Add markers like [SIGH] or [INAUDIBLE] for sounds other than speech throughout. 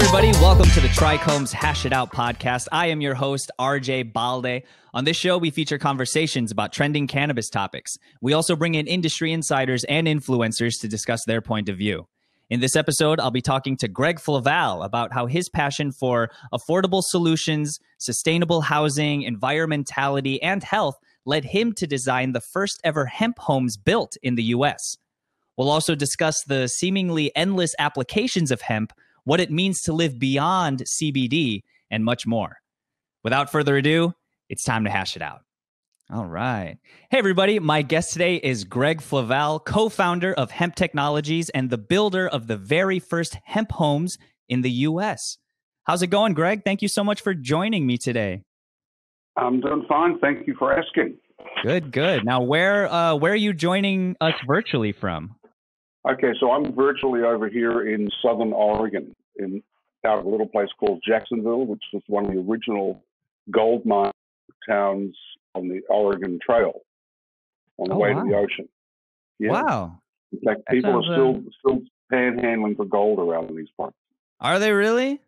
everybody. Welcome to the Trichomes Hash It Out podcast. I am your host, RJ Balde. On this show, we feature conversations about trending cannabis topics. We also bring in industry insiders and influencers to discuss their point of view. In this episode, I'll be talking to Greg Flavall about how his passion for affordable solutions, sustainable housing, environmentality, and health led him to design the first ever hemp homes built in the US. We'll also discuss the seemingly endless applications of hemp, what it means to live beyond CBD, and much more. Without further ado, it's time to hash it out. All right. Hey, everybody. My guest today is Greg Flavall, co founder of Hemp Technologies and the builder of the very first hemp homes in the US. How's it going, Greg? Thank you so much for joining me today. I'm doing fine. Thank you for asking. Good, good. Now, where uh, where are you joining us virtually from? Okay, so I'm virtually over here in Southern Oregon, in out of a little place called Jacksonville, which was one of the original gold mine towns on the Oregon Trail on the Oh, way wow. to the ocean. Yeah. Wow. In fact, That people are still still panhandling for gold around these parts. Are they really?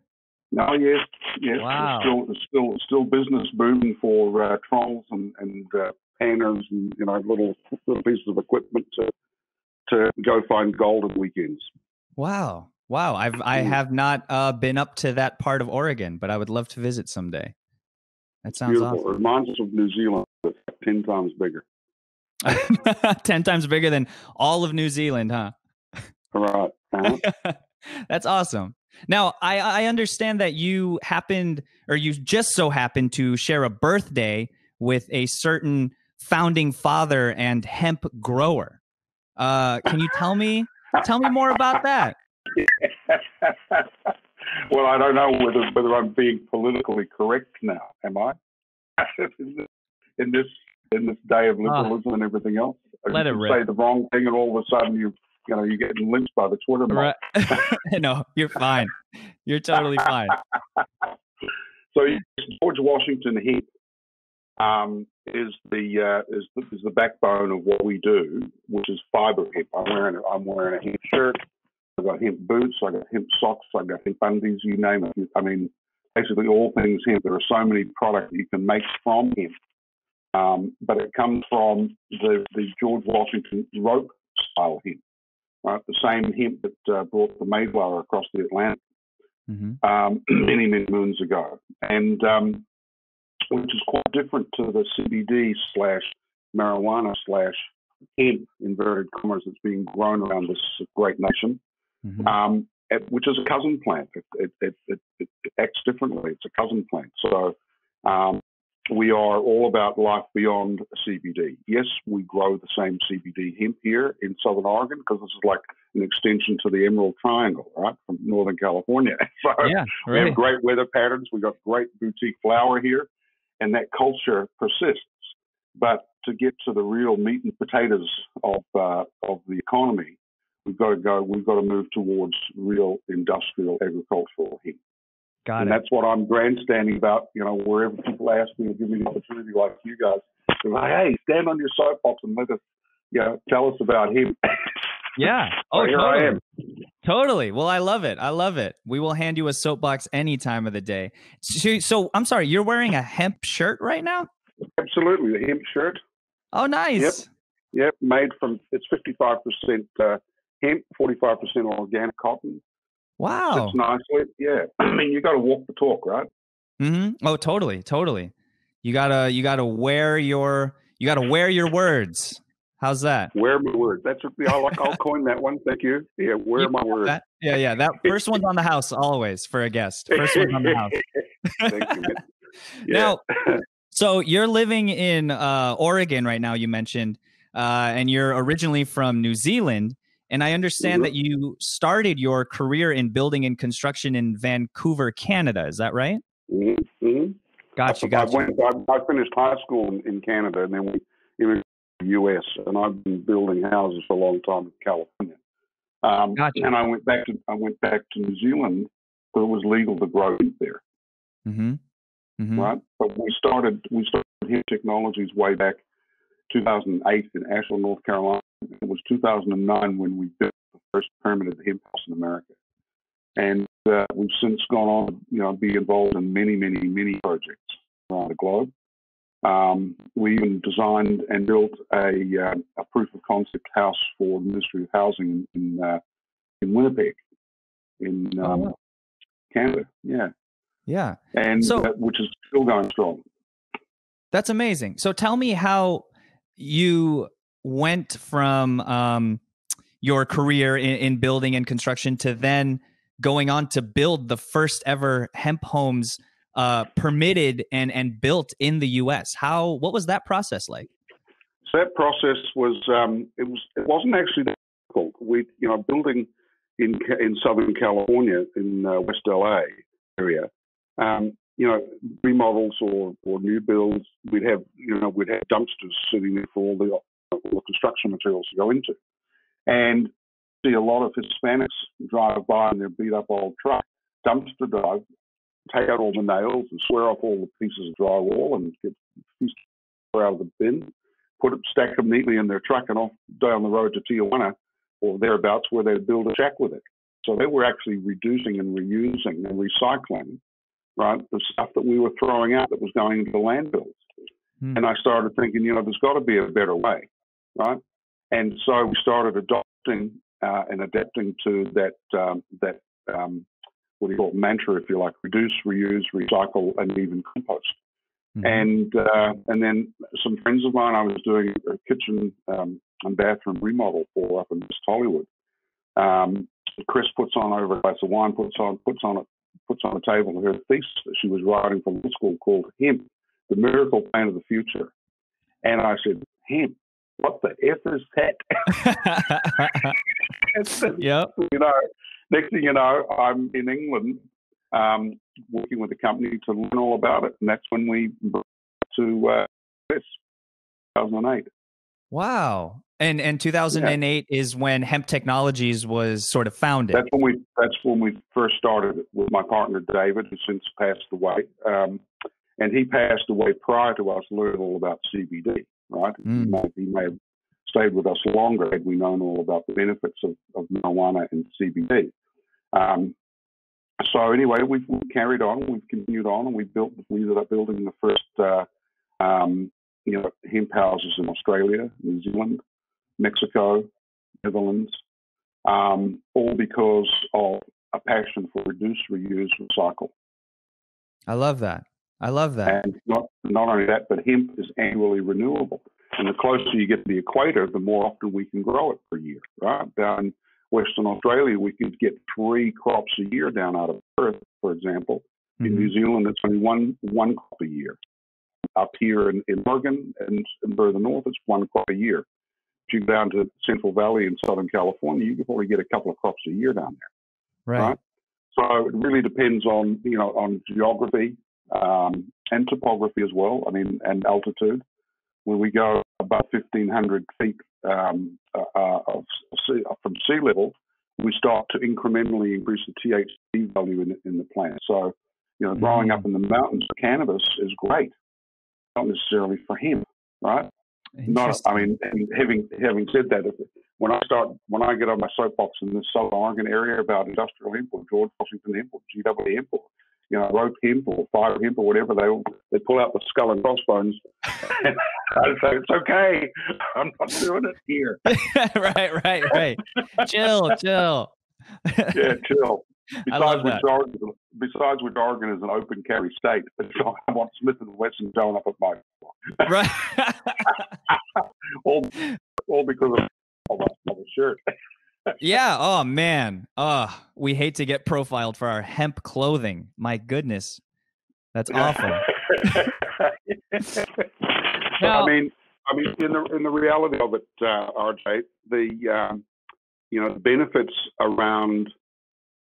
No, yes, yes. Wow. There's still, there's still, still business booming for uh, trolls and and uh, panners and you know little little pieces of equipment to to go find gold at weekends. Wow. Wow. I've I Mm. have not uh, been up to that part of Oregon, but I would love to visit someday. That sounds Beautiful. It reminds us of New Zealand, but ten times bigger. [LAUGHS] Ten times bigger than all of New Zealand, huh? Right. Uh-huh. [LAUGHS] That's awesome. Now, I, I understand that you happened, or you just so happened to share a birthday with a certain founding father and hemp grower. Uh, can you tell me tell me more about that? [LAUGHS] well, I don't know whether whether I'm being politically correct now. Am I? [LAUGHS] in this in this day of liberalism and everything else. Let you it rip. say the wrong thing, and all of a sudden you you know you're getting lynched by the Twitter mob. Right. [LAUGHS] no, you're fine. You're totally fine. So George Washington hemp um, is the uh, is the is the backbone of what we do, which is fiber hemp. I'm wearing a, I'm wearing a hemp shirt. I've got hemp boots. I got hemp socks. I got hemp undies. You name it. I mean, basically all things hemp. There are so many products you can make from hemp, um, but it comes from the the George Washington rope style hemp, right? The same hemp that uh, brought the Mayflower across the Atlantic hmm um, [CLEARS THROAT] many, many moons ago, and um, which is quite different to the CBD slash marijuana slash hemp inverted commas that's being grown around this great nation, hmm um, which is a cousin plant. It, it, it, it, it acts differently. It's a cousin plant. So um, we are all about life beyond CBD. Yes, we grow the same CBD hemp here in Southern Oregon because this is like an extension to the Emerald Triangle, right, from Northern California. [LAUGHS] So Yeah, we have great weather patterns. We've got great boutique flower here, and that culture persists. But to get to the real meat and potatoes of uh, of the economy, we've got to go. We've got to move towards real industrial agricultural hemp, Got and it. that's what I'm grandstanding about. You know, wherever people ask me or give me an opportunity, like you guys, they're like, "Hey, stand on your soapbox and let us, you know, tell us about him." [LAUGHS] Yeah. [LAUGHS] Oh, here totally. I am. Totally. Well, I love it. I love it. We will hand you a soapbox any time of the day. So, so I'm sorry, you're wearing a hemp shirt right now? Absolutely, the hemp shirt. Oh, nice. Yep, Yep. made from it's 55% uh, hemp, 45% organic cotton. Wow. Fits nicely. Yeah, [CLEARS THROAT] I mean you got to walk the talk, right? Mm-hmm. Oh, totally, totally. You gotta, you gotta wear your, you gotta wear your words. How's that? Wear my words. That's what I like. I'll coin that one. Thank you. Yeah, You my words. that? Yeah, yeah. That first one's on the house always for a guest. First one's on the house. [LAUGHS] Thank you. [LAUGHS] Yeah. Now, so you're living in uh, Oregon right now. You mentioned, uh, and you're originally from New Zealand. And I understand Mhm. that you started your career in building and construction in Vancouver, Canada. Is that right? Mhm, mhm. Gotcha, I, gotcha. went, I, I finished high school in, in Canada, and then we immigrated to the U.S. And I've been building houses for a long time in California. Um, Gotcha. And I went back to I went back to New Zealand because it was legal to grow hemp there, Mm-hmm. Mm-hmm. right? But we started we started hemp technologies way back 2008 in Asheville, North Carolina. It was 2009 when we built the first permanent hemp house in America. and uh, we've since gone on, you know, be involved in many, many, many projects around the globe. Um, we even designed and built a, uh, a, proof of concept house for the Ministry of Housing in uh, in Winnipeg, in oh, um, oh, wow. Canada. Yeah, yeah, and so, which is still going strong. That's amazing. So tell me how you went from um, your career in, in building and construction to then going on to build the first ever hemp homes uh, permitted and and built in the U.S. How what was that process like? So that process was um, it was it wasn't actually that difficult. We you know building in in Southern California in uh, West LA area. Um, you know, remodels or, or new builds, we'd have you know we'd have dumpsters sitting there for all the, all the construction materials to go into, and see a lot of Hispanics drive by in their beat up old truck, dumpster dive, take out all the nails and swear off all the pieces of drywall and get out of the bin, put it, stack them neatly in their truck and off down the road to Tijuana or thereabouts where they'd build a shack with it. So they were actually reducing and reusing and recycling, right, the stuff that we were throwing out that was going into the landfills. Hmm. And I started thinking, you know, there's got to be a better way, right? And so we started adopting uh, and adapting to that um, that um, what do you call it, mantra, if you like, reduce, reuse, recycle, and even compost. Mm-hmm. And uh, and then some friends of mine, I was doing a kitchen um, and bathroom remodel for up in West Hollywood. Um, Chris puts on over a glass of wine, puts on puts on a puts on a table her thesis that she was writing for law school called Hemp, the miracle plant of the future. And I said, Hemp, what the F is that? [LAUGHS] [LAUGHS] yep. You know, next thing you know, I'm in England um, working with the company to learn all about it, and that's when we to uh, this 2008. Wow. And and 2008 yeah. is when Hemp Technologies was sort of founded. That's when we that's when we first started it with my partner David, who since passed away. Um, and he passed away prior to us learning all about CBD. Right? Mm. He, may, he may have stayed with us longer had we known all about the benefits of, of marijuana and CBD. Um, so anyway, we've, we've, carried on, we've continued on, and we built. We ended up building the first, uh, um, you know, hemp houses in Australia, New Zealand, Mexico, Netherlands, um, all because of a passion for reduce, reuse, recycle. I love that. I love that. And not not only that, but hemp is annually renewable. And the closer you get to the equator, the more often we can grow it per year. Right down Western Australia, we could get three crops a year down out of Perth, for example. Mm-hmm. In New Zealand, it's only one one crop a year. Up here in, in Oregon and, and further north, it's one crop a year. If you go down to Central Valley in Southern California, you could probably get a couple of crops a year down there. Right. right? So it really depends on you know on geography um, and topography as well. I mean, and altitude. When we go above 1,500 feet um, uh, uh, of sea, from sea level, we start to incrementally increase the THC value in, in the plant. So, you know, growing mm-hmm. up in the mountains for cannabis is great, not necessarily for him, right? Not, I mean, having having said that, if, when I start, when I get on my soapbox in the Southern Oregon area about industrial hemp or George Washington hemp or GW hemp or you know, rope hemp or fiber hemp or whatever, they they pull out the skull and crossbones. [LAUGHS] and I say, it's okay. [LAUGHS] I'm not doing it here. [LAUGHS] right, right, right. chill, chill. yeah, chill. Besides which, Oregon, besides which Oregon is an open carry state, I want Smith and Wesson showing up at my right. all, all because of, of, a, of a shirt yeah. Oh man. Oh, we hate to get profiled for our hemp clothing. My goodness, that's awful. [LAUGHS] now, I mean, I mean, in the in the reality of it, uh, RJ, the um, you know the benefits around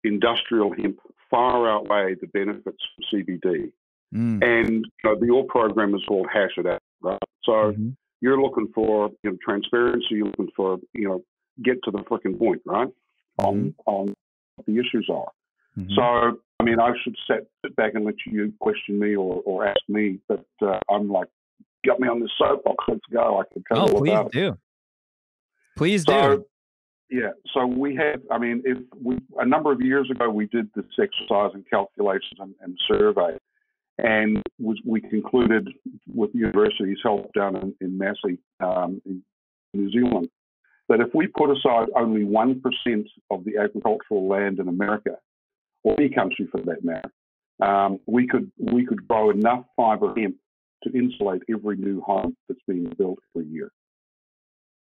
industrial hemp far outweigh the benefits from CBD. Mm. And you know, the your program is called Hash It Out, right? So mm-hmm. you're looking for you know, transparency. You're looking for you know get to the freaking point, right? Mm-hmm. On on what the issues are. Mm-hmm. So, I mean, I should sit, sit back and let you question me or, or ask me, but uh, I'm like, got me on this soapbox. Let's go. I can tell oh, please do. it. Please so, do. Yeah. So we had, I mean, if we, a number of years ago, we did this exercise and calculations and, and survey, and was, we concluded with the university's help down in, in Massey, um, in New Zealand, that if we put aside only 1% of the agricultural land in America, or any country for that matter, um, we could we could grow enough fiber hemp to insulate every new home that's being built every year.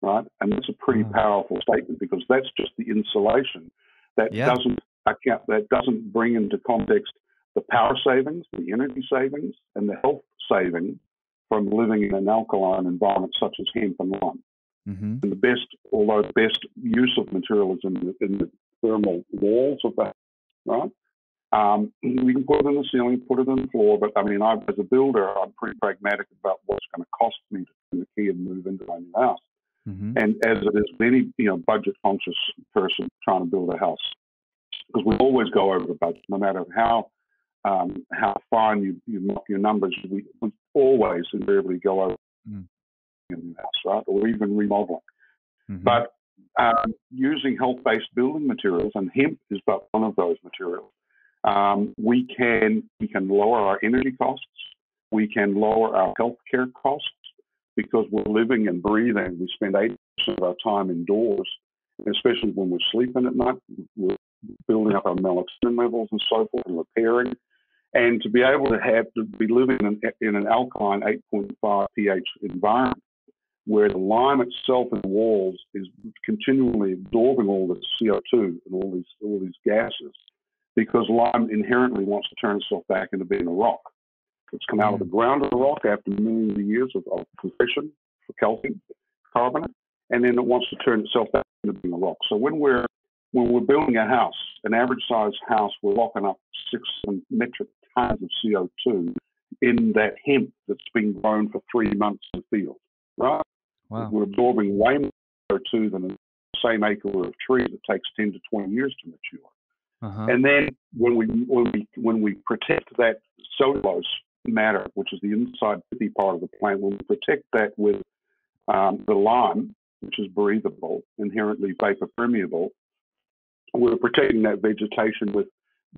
Right? And that's a pretty mm. powerful statement because that's just the insulation. That yeah. doesn't account that doesn't bring into context the power savings, the energy savings, and the health saving from living in an alkaline environment such as hemp and lime. Mm-hmm. And the best, although the best use of material is in the, in the thermal walls of that, right? Um, we can put it in the ceiling, put it in the floor, but I mean, I, as a builder, I'm pretty pragmatic about what's going to cost me to turn the key and move into my new house. Mm-hmm. And as it is any you know budget conscious person trying to build a house, because we always go over the budget, no matter how um, how fine you you knock your numbers, we always invariably go over mm-hmm. In the house, right, or even remodeling. Mm-hmm. But um, using health-based building materials, and hemp is but one of those materials um, we can we can lower our energy costs. We can lower our healthcare costs because we're living and breathing. We spend 80% of our time indoors, especially when we're sleeping at night. We're building up our melatonin levels and so forth and repairing. And to be able to have to be living in, in an alkaline 8.5 pH environment where the lime itself in the walls is continually absorbing all this CO2 and all these all these gases because lime inherently wants to turn itself back into being a rock. It's come out of the mm. ground of the rock after millions of years of, of compression for calcium carbonate, and then it wants to turn itself back into being a rock. So when we're when we're building a house, an average size house, we're locking up six metric tons of CO2 in that hemp that's been grown for three months in the field, right? Wow. We're absorbing way more CO2 than the same acre of trees that takes 10 to 20 years to mature. Uh-huh. And then when we when we when we protect that cellulose matter, which is the inside pithy part of the plant, when we protect that with um, the lime, which is breathable, inherently vapor permeable, we're protecting that vegetation with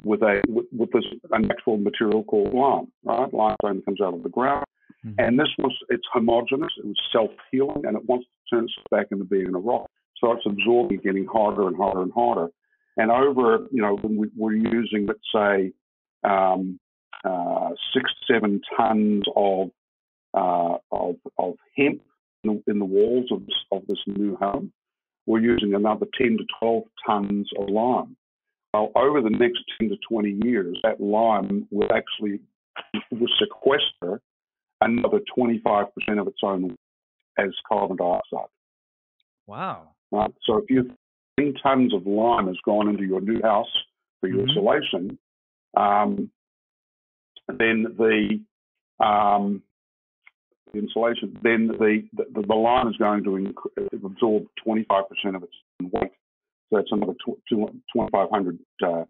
with a with, with this a natural material called lime. Right, limestone comes out of the ground, mm-hmm. and this was it's homogeneous, it was self healing, and it wants to turn itself back into being a rock. So it's absorbing, getting harder and harder and harder. And over, you know, when we, we're using, let's say, um, uh, six, seven tons of, uh, of, of hemp in the, in the walls of this, of this new home, we're using another 10 to 12 tons of lime. Well, over the next 10 to 20 years, that lime will actually will sequester another 25% of its own as carbon dioxide. Wow. Right. So if you 10 tons of lime has gone into your new house for your mm-hmm. insulation, um, then the, um, insulation, then the, the, the lime is going to inc- absorb 25% of its weight. So that's another 2,500 uh,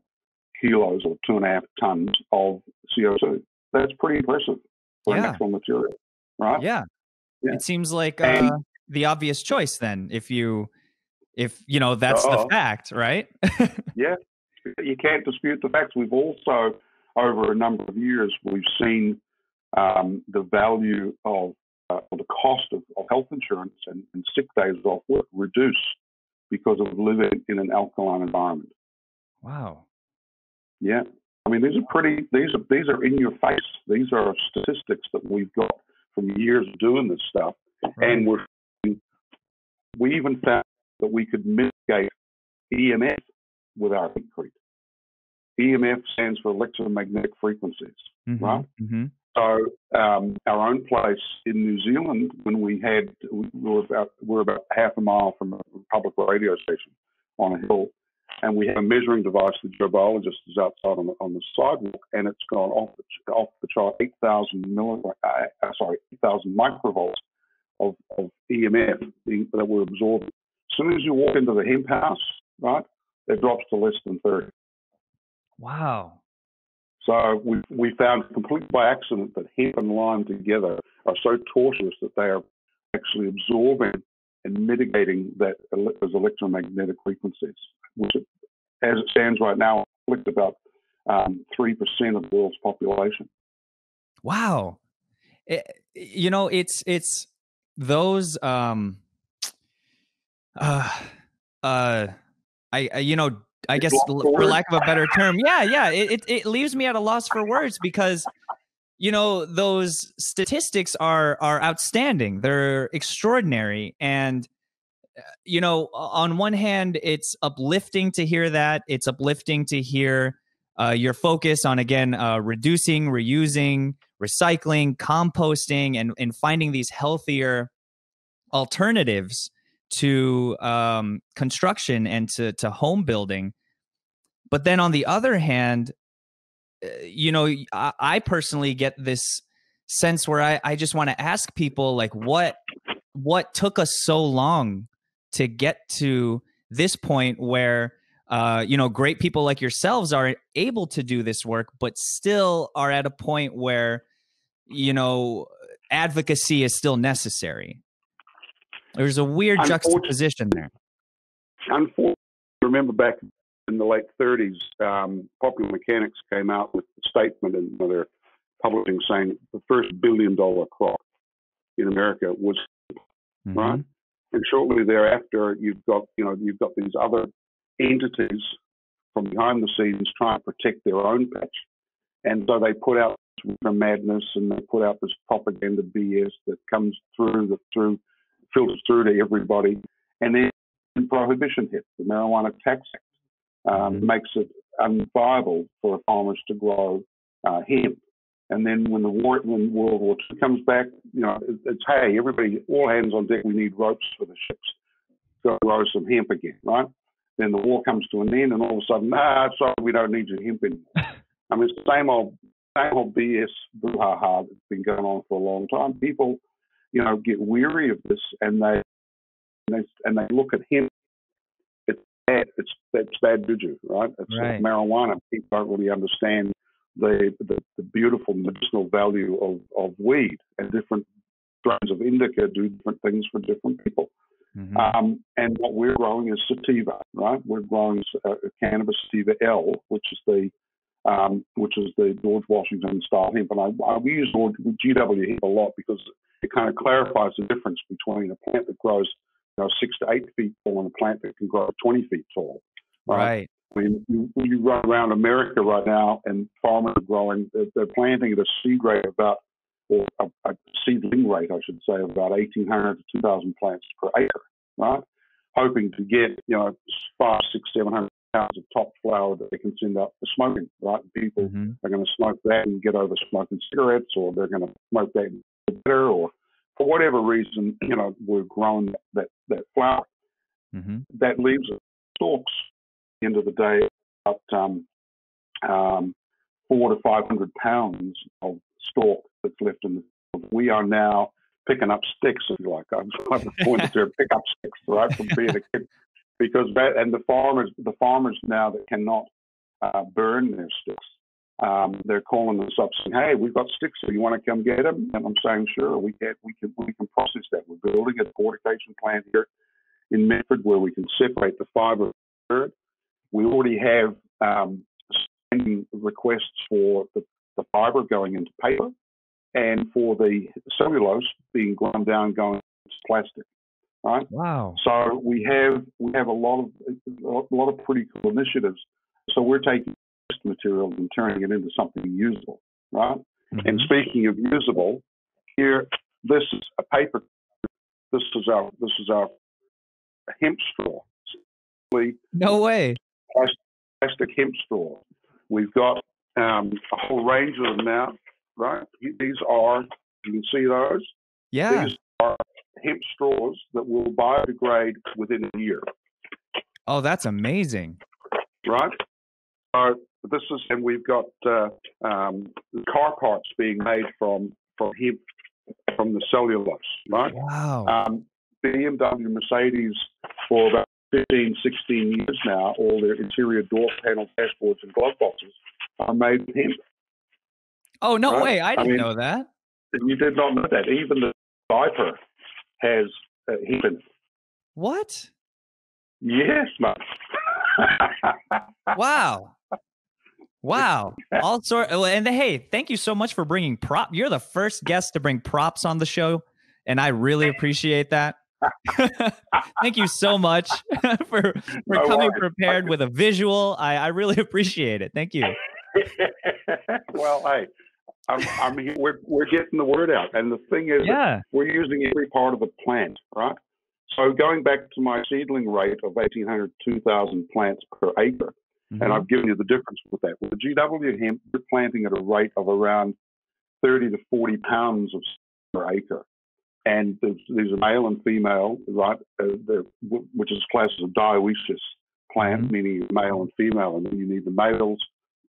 kilos or two and a half tons of CO2. That's pretty impressive yeah. material, right? Yeah. yeah. It seems like uh, the obvious choice then if you if you know that's Uh-oh. the fact, right? [LAUGHS] yeah, you can't dispute the facts. We've also, over a number of years, we've seen um, the value of uh, the cost of, of health insurance and, and, sick days off work reduce because of living in an alkaline environment. Wow. Yeah. I mean, these are pretty. These are these are in your face. These are statistics that we've got from years of doing this stuff, right. and we're we even found that we could mitigate EMF with our hempcrete. EMF stands for electromagnetic frequencies, mm-hmm, right? Mm-hmm. So um, our own place in New Zealand, when we had, we were about we're about half a mile from a public radio station on a hill, and we have a measuring device. The geobiologist is outside on the, on the sidewalk, and it's gone off the, off the chart, 8,000 milli, uh, uh, sorry, 8,000 microvolts of, of EMF that we're absorbing As soon as you walk into the hemp house, right, it drops to less than 30. Wow. So we, we found completely by accident that hemp and lime together are so tortuous that they are actually absorbing and mitigating that those electromagnetic frequencies, which, as it stands right now, afflict about um, three um, percent of the world's population. Wow, it, you know it's it's those um uh uh I, I you know I guess for lack of a better term, yeah, yeah, it, it, it leaves me at a loss for words because you know those statistics are are outstanding. They're extraordinary, and you know on one hand, it's uplifting to hear that. It's uplifting to hear uh, your focus on again uh, reducing, reusing, recycling, composting, and and finding these healthier alternatives to um, construction and to to home building. But then on the other hand, uh, you know, I, I personally get this sense where I, I just want to ask people like what what took us so long to get to this point where uh, you know great people like yourselves are able to do this work but still are at a point where you know advocacy is still necessary there's a weird juxtaposition there. Unfortunately, remember back in the late 30s, um, Popular Mechanics came out with a statement in their publishing saying the first billion dollar crop in America was mm-hmm. right. And shortly thereafter, you've got you know you've got these other entities from behind the scenes trying to protect their own patch, and so they put out this madness and they put out this propaganda BS that comes through the through filters through to everybody. And then prohibition hit, the Marijuana Tax Act, um, mm-hmm. makes it unviable for farmers to grow uh, hemp. And then when the war, when World War II comes back, you know, it, it's hey, everybody, all hands on deck. We need ropes for the ships. Go grow some hemp again, right? Then the war comes to an end, and all of a sudden, ah, sorry, we don't need your hemp anymore. [LAUGHS] I mean, it's the same old, same old BS brouhaha that's been going on for a long time. People you know, get weary of this and they and they, and they look at hemp. It's bad. It's it's bad juju, right? It's right. like marijuana. People don't really understand the, the, the beautiful medicinal value of of weed and different strains of indica do different things for different people. Mm-hmm. Um, and what we're growing is sativa, right? We're growing uh, cannabis sativa L, which is the um, which is the George Washington style hemp. And I, I we use GW hemp a lot because it kind of clarifies the difference between a plant that grows you know, six to eight feet tall and a plant that can grow 20 feet tall. Right. right. I mean, you, you run around America right now, and farmers are growing. They're, they're planting at a seed rate of about, or a, a seedling rate, I should say, of about 1,800 to 2,000 plants per acre. Right, hoping to get you know five, six, seven hundred pounds of top flower that they can send up for smoking. Right, people mm-hmm. are going to smoke that and get over smoking cigarettes, or they're going to smoke that and better, or for whatever reason, you know, we've grown that that flower. Mm-hmm. That leaves stalks. End of the day, about um, um, four to five hundred pounds of stalk that's left in the. We are now picking up sticks, if you like. [LAUGHS] I'm trying to point to pick up sticks, right, from being a kid, because that and the farmers, the farmers now that cannot uh, burn their sticks um, they're calling us up saying, "Hey, we've got sticks. So you want to come get them?" And I'm saying, "Sure, we can. We can. We can process that. We're building a decortication plant here in Medford where we can separate the fiber. We already have um, requests for the, the fiber going into paper, and for the cellulose being ground down going into plastic. Right. Wow. So we have we have a lot of a lot of pretty cool initiatives. So we're taking material and turning it into something usable, right? Mm-hmm. And speaking of usable, here this is a paper. This is our this is our hemp straw. No way. Plastic, hemp straw. We've got um, a whole range of them now, right? These are you can see those. Yeah. These are hemp straws that will biodegrade within a year. Oh, that's amazing. Right? So this is, and we've got uh, um, car parts being made from from hemp from the cellulose, right? Wow. Um, BMW, Mercedes, for about 15, 16 years now, all their interior door panel dashboards and glove boxes are made with hemp. Oh no right? way! I didn't I mean, know that. You did not know that. Even the Viper has uh, hemp in it. What? Yes, mate. [LAUGHS] wow. Wow. All sort and hey, thank you so much for bringing prop. You're the first guest to bring props on the show and I really appreciate that. [LAUGHS] thank you so much [LAUGHS] for for no coming worries. prepared with a visual. I I really appreciate it. Thank you. [LAUGHS] well, hey, I'm, I'm we're we're getting the word out, and the thing is, yeah. we're using every part of the plant, right? So going back to my seedling rate of 1,800, 2,000 plants per acre, mm-hmm. and I've given you the difference with that. With the GW hemp, we're planting at a rate of around 30 to 40 pounds of per acre. And there's, there's a male and female, right, uh, which is classed as a dioecious plant, mm-hmm. meaning male and female, and then you need the males,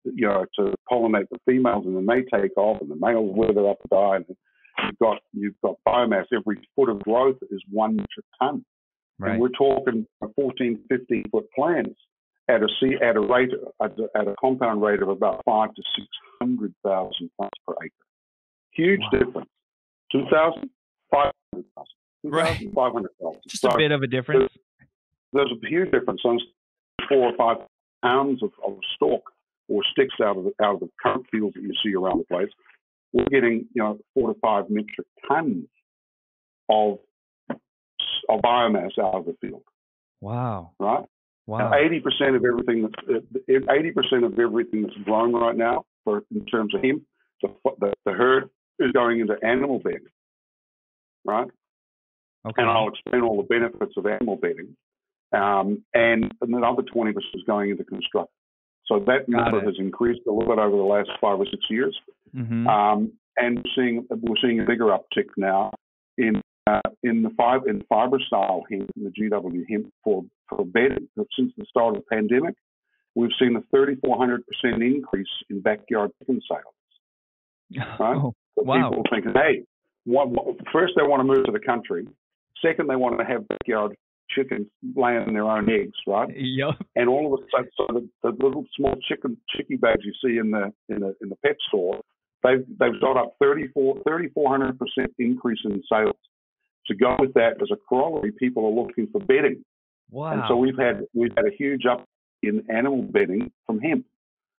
you know, to pollinate the females, and then they take off, and the males wither up and die, and you've got you've got biomass. Every foot of growth is one metric ton, right. and we're talking 14, 15 foot plants at a at a rate at a, at a compound rate of about five to six hundred thousand plants per acre. Huge wow. difference. Two thousand, five hundred thousand. Right. Five hundred thousand. Just so a bit of a difference. There's, there's a huge difference on four or five pounds of, of stalk or sticks out of the, out of the current fields that you see around the place we're getting you know four to five metric tons of of biomass out of the field. Wow! Right? Wow! Eighty percent of everything that's uh, eighty percent of everything that's grown right now, for in terms of him, the, the, the hurd is going into animal bedding. Right? Okay. And I'll explain all the benefits of animal bedding. Um, and, and another 20% is going into construction. So that number has increased a little bit over the last five or six years. Mm-hmm. Um, and we're seeing we're seeing a bigger uptick now in uh, in the fiber in fiber style hemp, in the GW hemp for for bedding. Since the start of the pandemic, we've seen a 3,400 percent increase in backyard chicken sales. [LAUGHS] Right? Oh, so wow. People think, hey, first they want to move to the country. Second, they want to have backyard chickens laying their own eggs, right? Yep. And all of a sudden, so the, the little small chicken chickie bags you see in the in the in the pet store They've they've got up 3,400 percent increase in sales. To go with that as a corollary, people are looking for bedding. Wow. And so we've had we've had a huge up in animal bedding from hemp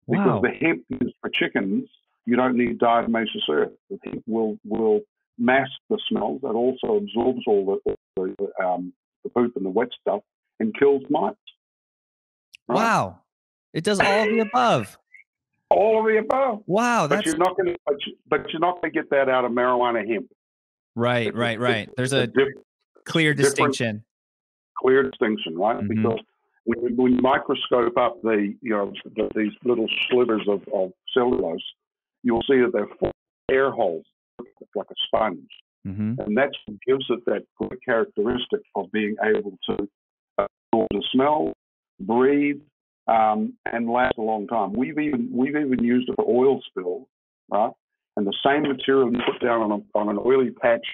because wow. the hemp is for chickens. You don't need diatomaceous earth. The hemp will will mask the smells. It also absorbs all the, all the, um, the poop and the wet stuff and kills mites. Right? Wow. It does all of the above. All of the above. Wow, that's... but you're not going to, but, you, but you're not going to get that out of marijuana hemp. Right, it's, right, right. There's a, diff- clear distinction. Clear distinction, right? Mm-hmm. Because when, when you microscope up the, you know, the, these little slivers of, of cellulose, you'll see that they're full air holes, like a sponge. Mm-hmm. And that gives it that good characteristic of being able to absorb the smell, breathe, um, and last a long time. We've even we've even used it for oil spills, right? And the same material you put down on, a, on an oily patch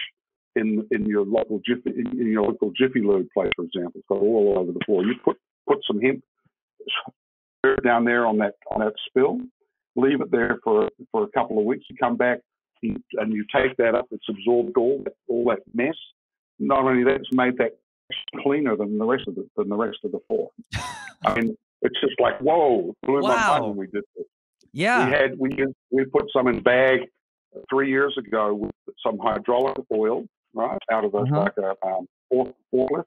in in your local jiffy in your local jiffy lube place, for example, it's got oil all over the floor. You put put some hemp down there on that on that spill, leave it there for for a couple of weeks. You come back and you take that up. It's absorbed all that, all that mess. Not only that, it's made that cleaner than the rest of the than the rest of the floor. [LAUGHS] I mean, it's just like whoa, blew wow. my mind when we did this. Yeah, we had we we put some in bag three years ago with some hydraulic oil, right, out of a uh-huh. like a um, forklift.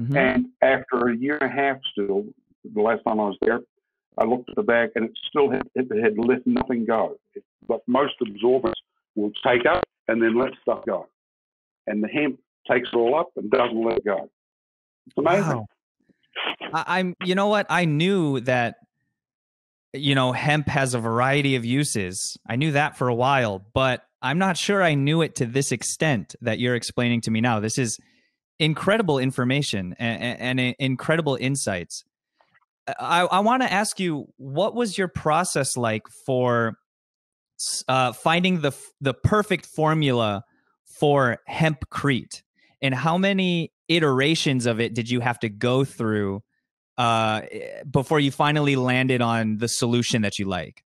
Mm-hmm. And after a year and a half, still, the last time I was there, I looked at the bag and it still had it had let nothing go. But most absorbents will take up and then let stuff go, and the hemp takes it all up and doesn't let it go. It's amazing. Wow. I'm, you know what? I knew that, you know, hemp has a variety of uses. I knew that for a while, but I'm not sure I knew it to this extent that you're explaining to me now. This is incredible information and, and, and incredible insights. I, I want to ask you, what was your process like for uh, finding the the perfect formula for hempcrete, and how many iterations of it did you have to go through uh, before you finally landed on the solution that you like?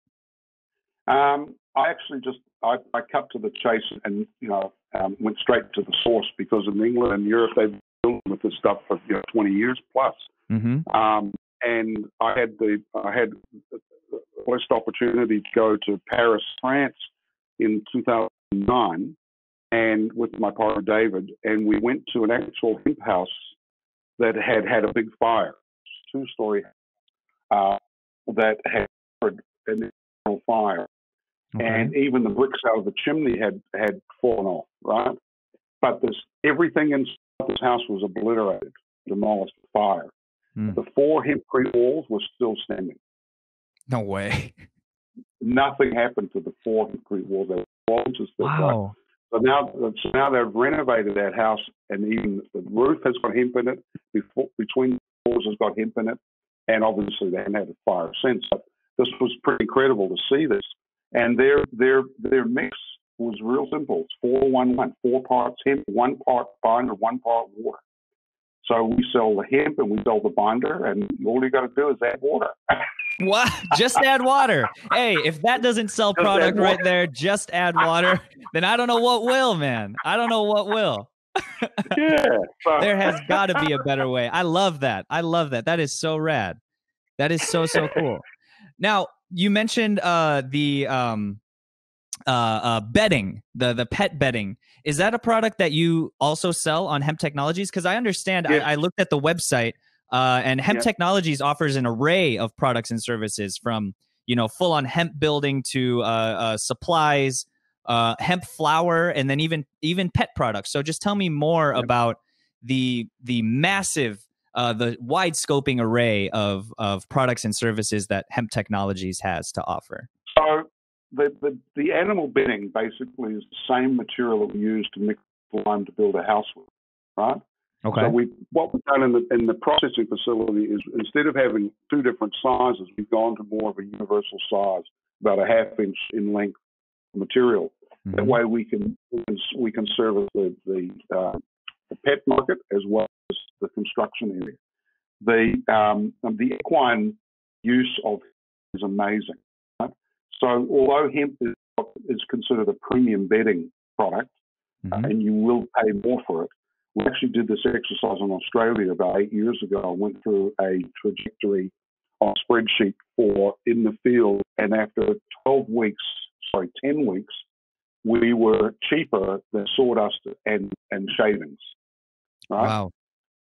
Um, I actually just I, I, cut to the chase and you know um, went straight to the source because in England and Europe they've been dealing with this stuff for you know 20 years plus. Mm-hmm. Um, and I had the I had blessed opportunity to go to Paris, France, in 2009, and with my partner David, and we went to an actual hemp house that had had a big fire, two story, uh, that had an internal fire, okay. and even the bricks out of the chimney had had fallen off, right? But this everything inside this house was obliterated, demolished, fire. Mm. The four hempcrete walls were still standing. No way. Nothing happened to the four walls. The walls still wow. So now, so now they've renovated that house, and even the roof has got hemp in it. Before, between the walls has got hemp in it, and obviously they haven't had a fire since. But this was pretty incredible to see this, and their their their mix was real simple. It's four one one, four parts hemp, one part binder, one part water. So we sell the hemp and we sell the binder, and all you got to do is add water. [LAUGHS] what? Just add water. Hey, if that doesn't sell product right there, just add water. [LAUGHS] then I don't know what will, man. I don't know what will. yeah. there has got to be a better way. I love that. I love that. That is so rad. That is so so cool. Now you mentioned uh, the um, uh, uh, bedding, the the pet bedding. Is that a product that you also sell on Hemp Technologies? Because I understand, yeah. I, I, looked at the website, uh, and Hemp. Technologies offers an array of products and services from you know full on hemp building to uh, uh, supplies, uh, hemp flour, and then even even pet products. So just tell me more yeah. about the the massive uh, the wide scoping array of of products and services that Hemp Technologies has to offer. So the, the, the animal bedding basically is the same material that we use to mix lime to build a house with, right? Okay. So we what we've done in the in the processing facility is instead of having two different sizes, we've gone to more of a universal size, about a half inch in length material. Mm-hmm. That way we can we can, service the the, uh, the pet market as well as the construction area. The um, the equine use of is amazing. So although hemp is, is considered a premium bedding product, mm-hmm. uh, and you will pay more for it, we actually did this exercise in Australia about eight years ago. I went through a trajectory on a spreadsheet for in the field, and after 12 weeks, sorry, 10 weeks, we were cheaper than sawdust and, and shavings. Right? Wow.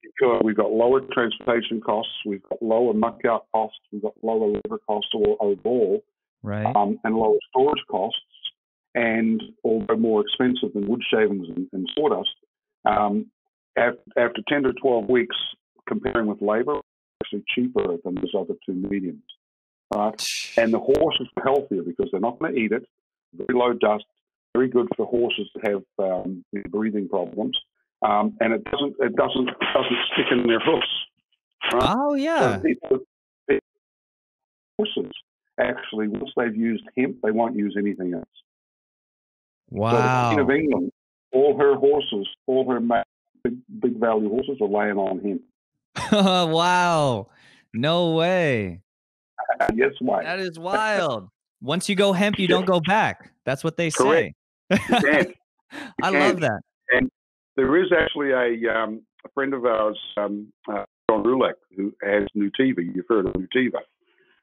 Because we've got lower transportation costs, we've got lower muck out costs, we've got lower labor costs overall, right. um, and lower storage costs. And although more expensive than wood shavings and, and sawdust, um, after, after 10 to 12 weeks, comparing with labor, actually cheaper than those other two mediums. Right? And the horses are healthier because they're not going to eat it. Very low dust, very good for horses to have um, breathing problems, um, and it doesn't it doesn't it doesn't stick in their hoofs. Right? Oh yeah. So horses actually, once they've used hemp, they won't use anything else. Wow. So the Queen of England, all her horses, all her big, big value horses are laying on hemp. [LAUGHS] wow. No way. [LAUGHS] yes, why? That is wild. Once you go hemp, you don't go back. That's what they say. You can't. [LAUGHS] I love that. And there is actually a, um, a friend of ours, um, uh, John Roulac, who has Nutiva. You've heard of Nutiva.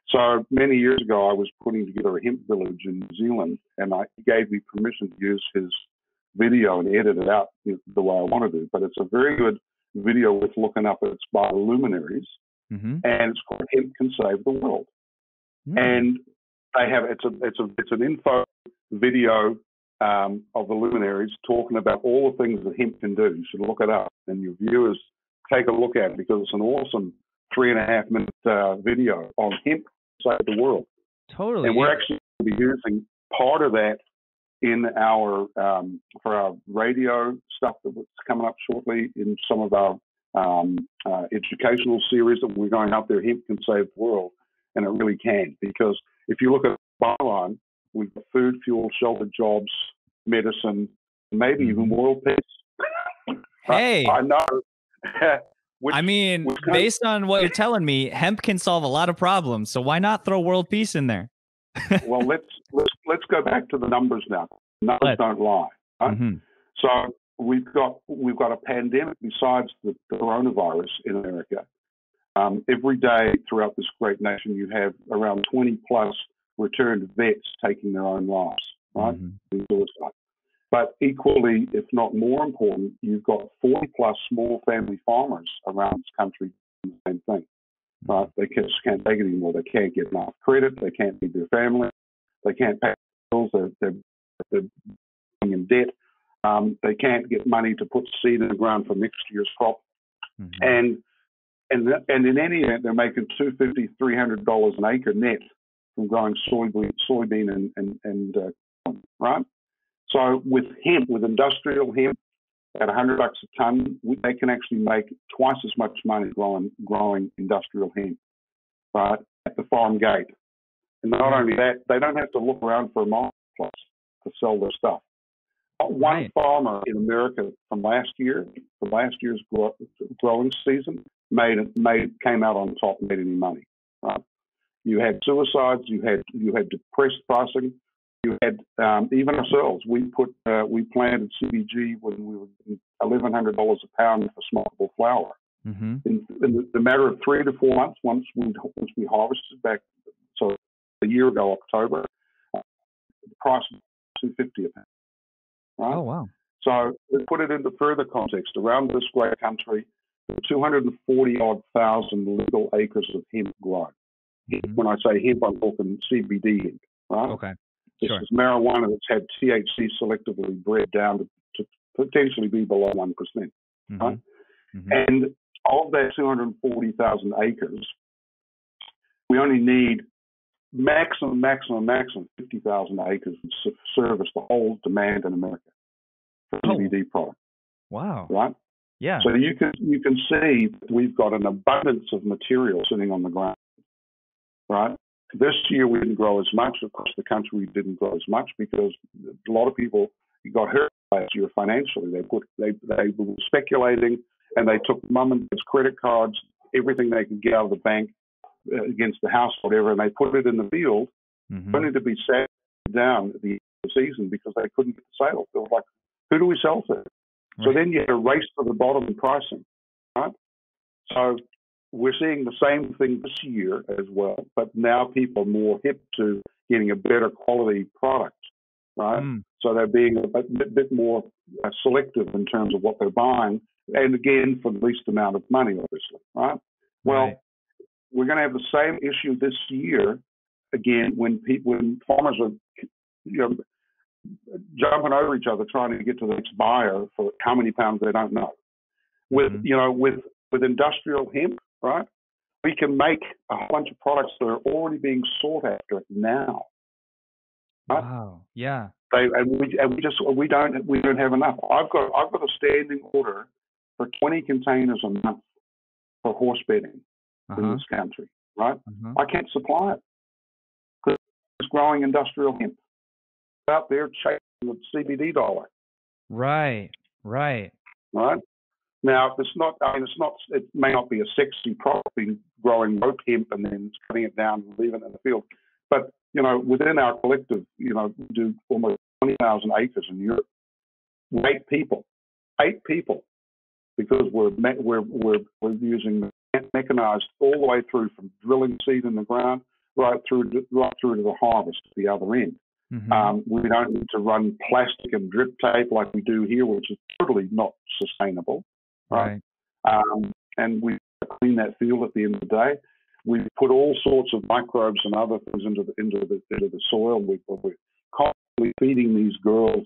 So many years ago, I was putting together a hemp village in New Zealand, and I, he gave me permission to use his video and edit it out the way I wanted to. Do. But it's a very good video with looking up at bioluminaries, mm-hmm. and it's called "Hemp Can Save the World." Mm-hmm. And they have it's a it's a it's an info video um, of the luminaries talking about all the things that hemp can do. You should look it up, and your viewers take a look at it because it's an awesome three and a half minute uh, video on hemp save the world. Totally. And we're actually going to be using part of that in our um, for our radio stuff that's coming up shortly in some of our um, uh, educational series that we're going out there. Hemp can save the world, and it really can because if you look at Byline, we've got food, fuel, shelter, jobs, medicine, maybe even mm-hmm. world peace. Hey, I, I know. [LAUGHS] Which, I mean, based on what you're telling me, hemp can solve a lot of problems. So why not throw world peace in there? well, let's let's let's go back to the numbers now. Numbers let's. don't lie. Right? Mm-hmm. So we've got we've got a pandemic besides the, coronavirus in America. Um, every day throughout this great nation, you have around 20 plus returned vets taking their own lives, right? Mm-hmm. But equally, if not more important, you've got 40 plus small family farmers around this country doing the same thing. Right? They just can't take it anymore. They can't get enough credit. They can't feed their family. They can't pay bills. They're, they're, they're in debt. Um, they can't get money to put seed in the ground for next year's crop. Mm-hmm. And and and in any event, they're making two fifty, three hundred dollars an acre net from growing soybean, soybean and and, and uh, right. So with hemp, with industrial hemp, at 100 bucks a ton, they can actually make twice as much money growing growing industrial hemp, right, at the farm gate. And not only that, they don't have to look around for a marketplace to sell their stuff. Not One right. farmer in America from last year, from last year's growing season, made made came out on top, made any money. Right? You had suicides, you had you had depressed pricing, you had um, even ourselves. We put uh, we planted CBG when we were eleven hundred dollars a pound for smokable flower. Mm-hmm. In, in the matter of three to four months, once we once we harvested back, a year ago October, uh, the price was two fifty a pound. Right? Oh wow! So to put it into further context, around this great country, 240 odd thousand legal acres of hemp grown. Mm-hmm. When I say hemp, I'm talking CBD hemp, right? Okay. This sure. is marijuana that's had THC selectively bred down to, to potentially be below 1%. Mm-hmm. Right? Mm-hmm. And of that 240,000 acres, we only need maximum, maximum, maximum 50,000 acres to service the whole demand in America for oh. CBD product. Wow. Right? Yeah. So you can you can see we've got an abundance of material sitting on the ground, right? This year we didn't grow as much. Across the country we didn't grow as much because a lot of people got hurt last year financially. They put they they were speculating and they took mum and dad's credit cards, everything they could get out of the bank against the house, whatever, and they put it in the field, mm-hmm. only to be sat down at the end of the season because they couldn't get the sales. They were like, who do we sell to? Right. So then you had a race to the bottom in pricing, right? So we're seeing the same thing this year as well, but now people are more hip to getting a better quality product, right? Mm. So they're being a bit, bit more uh, selective in terms of what they're buying, and again for the least amount of money, obviously, right? Well, right. We're going to have the same issue this year again when people when farmers are you know jumping over each other trying to get to the next buyer for how many pounds they don't know. With mm-hmm. you know with with industrial hemp, right? We can make a whole bunch of products that are already being sought after now. Right? Wow. Yeah. They, and we and we just we don't we don't have enough. I've got I've got a standing order for 20 containers a month for horse bedding uh-huh. in this country. Right. Uh-huh. I can't supply it because it's growing industrial hemp out there chasing the CBD dollar. Right. Right. Right. Now, it's not. I mean, it's not. It may not be a sexy product, being growing rope hemp and then cutting it down and leaving it in the field. But you know, within our collective, you know, we do almost twenty thousand acres in Europe. Eight people, eight people, because we're we're we're we're using mechanized all the way through from drilling seed in the ground right through to, right through to the harvest at the other end. Mm-hmm. Um, we don't need to run plastic and drip tape like we do here, which is totally not sustainable. Right. Um, and we clean that field at the end of the day. We put all sorts of microbes and other things into the into the into the soil. We, we're constantly feeding these girls,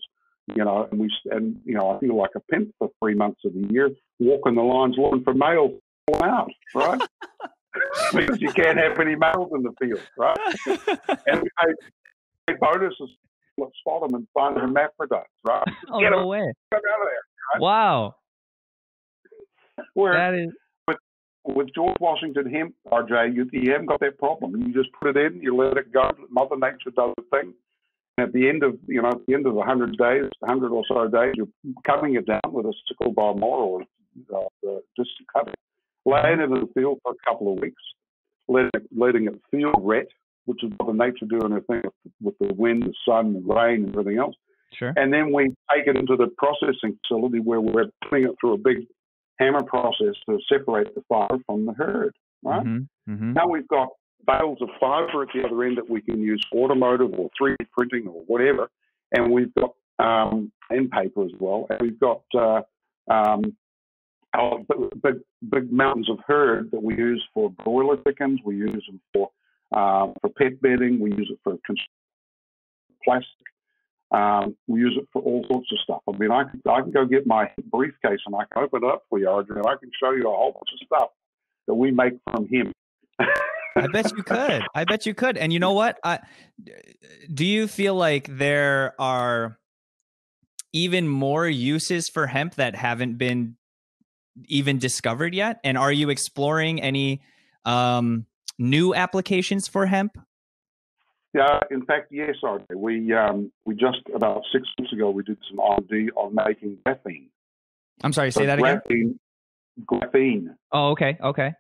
you know, and we and you know I feel like a pimp for three months of the year, walking the lines looking for males out, right? [LAUGHS] because you can't have any males in the field, right? [LAUGHS] and we pay, bonuses spot them and find hermaphrodites, right? [LAUGHS] Oh, Get no them, way. Get out of there. Right? Wow. Where that is with with George Washington hemp, RJ, you, you haven't got that problem. You just put it in, you let it go. Mother Nature does the thing. And at the end of you know, at the end of the hundred days, hundred or so days, you're cutting it down with a sickle bar mower or uh, distant cutting, laying it in the field for a couple of weeks, letting it, letting it field ret, which is Mother Nature doing her thing with the wind, the sun, the rain, and everything else. Sure. And then we take it into the processing facility where we're putting it through a big hammer process to separate the fiber from the hurd, right? Mm-hmm. Mm-hmm. Now we've got bales of fiber at the other end that we can use automotive or 3D printing or whatever. And we've got um, and paper as well. And we've got uh, um, our big, big mountains of hurd that we use for broiler chickens. We use them for uh, for pet bedding. We use it for plastic. Um, we use it for all sorts of stuff. I mean, I can, I can go get my briefcase and I can open it up for you, RJ, and I can show you a whole bunch of stuff that we make from him. I bet you could. I bet you could. And you know what? I, do you feel like there are even more uses for hemp that haven't been even discovered yet? And are you exploring any um, new applications for hemp? Yeah, in fact, yes, RJ. We um, we just about six months ago we did some R D on making graphene. I'm sorry, say so that graphene, again. Graphene. Oh, okay, okay.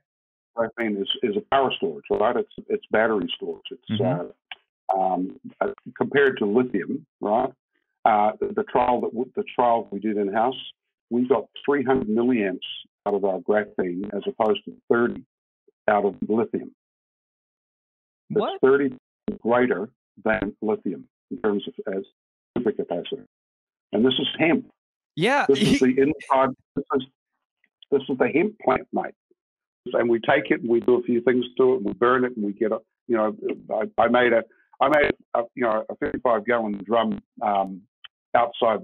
Graphene is, is a power storage, right? It's it's battery storage. It's mm-hmm. uh, um, uh, compared to lithium, right? Uh, the, the, trial that w- the trial we did in house, we got 300 milliamps out of our graphene as opposed to 30 out of lithium. It's what? 30 greater than lithium in terms of as supercapacitor. And this is hemp. Yeah. This is [LAUGHS] the inside. This is, this is the hemp plant, mate. And we take it and we do a few things to it and we burn it and we get a, you know, I, I made a, I made a, you know, a 55 gallon drum um, outside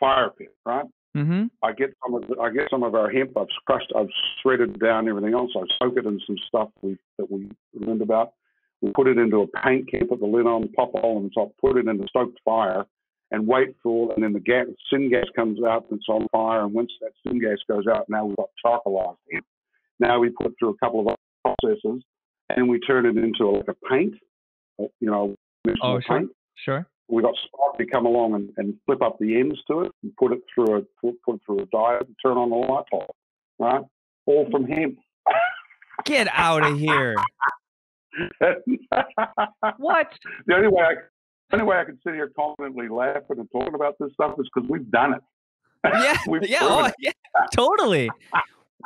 fire pit, right? Mm-hmm. I get some of the, I get some of our hemp. I've crushed, I've shredded down everything else. I soak it in some stuff we that we learned about. We put it into a paint can, put the lid on, pop a hole in the top, put it in the stoked fire, and wait for, and then the gas, syngas comes out and it's on fire. And once that syngas goes out, now we've got charcoalized hemp. Now we put through a couple of processes, and we turn it into like a paint, you know, oh, sure, paint. sure we got Sparky come along and, and flip up the ends to it and put it through a put, put it through a diode and turn on the light bulb. Right? All from hemp. Get out of here. [LAUGHS] what? The only way I the only way I can sit here confidently laughing and talking about this stuff is because we've done it. Yeah, [LAUGHS] yeah, oh, yeah, totally.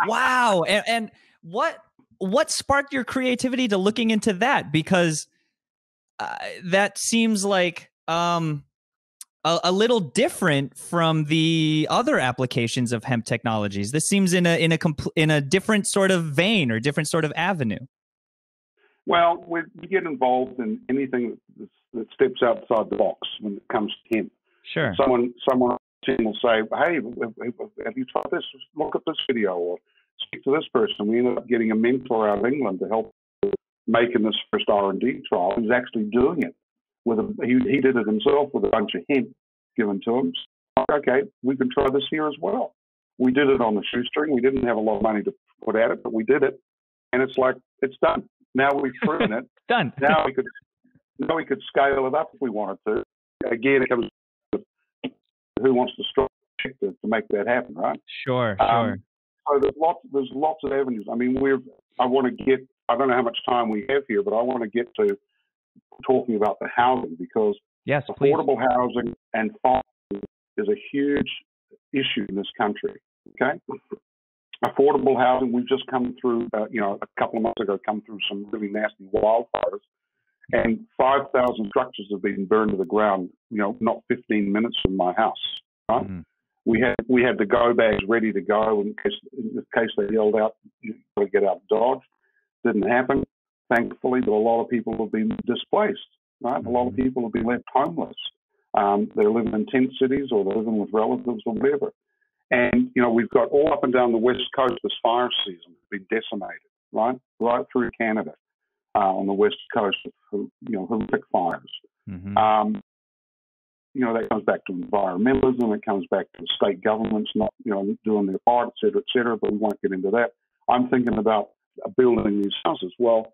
wow. And, and what what sparked your creativity to looking into that? Because uh, that seems like um, a, a, little different from the other applications of hemp technologies. This seems in a in a compl- in a different sort of vein or different sort of avenue. Well, we get involved in anything that, that steps outside the box when it comes to hemp. Sure. Someone someone will say, "Hey, have you tried this? Look at this video," or speak to this person. We ended up getting a mentor out of England to help making this first R and D trial. He's actually doing it with a, he, he did it himself with a bunch of hemp given to him. Okay, we can try this here as well. We did it on the shoestring. We didn't have a lot of money to put at it, but we did it, and it's like it's done. Now we've proven it. [LAUGHS] done. Now we could now we could scale it up if we wanted to. Again, it comes to who wants to start to, to make that happen, right? Sure, um, sure. So there's lots there's lots of avenues. I mean, we're I want to get I don't know how much time we have here, but I want to get to talking about the housing because yes, affordable please. housing and farming is a huge issue in this country. Okay, affordable housing. We've just come through, uh, you know, a couple of months ago, come through some really nasty wildfires, and 5,000 structures have been burned to the ground. You know, not 15 minutes from my house. Right. Mm-hmm. We had we had the go bags ready to go in case in case they yelled out, you got to get out of Dodge. Didn't happen thankfully, but a lot of people have been displaced. Right, a lot of mm-hmm. people have been left homeless. Um, they're living in tent cities or they're living with relatives or whatever. And you know, we've got all up and down the west coast this fire season has been decimated, right, right through Canada uh, on the west coast, you know, horrific fires. Mm-hmm. Um, you know, that comes back to environmentalism. It comes back to state governments not, you know, doing their part, et cetera, et cetera. But we won't get into that. I'm thinking about building these houses. Well,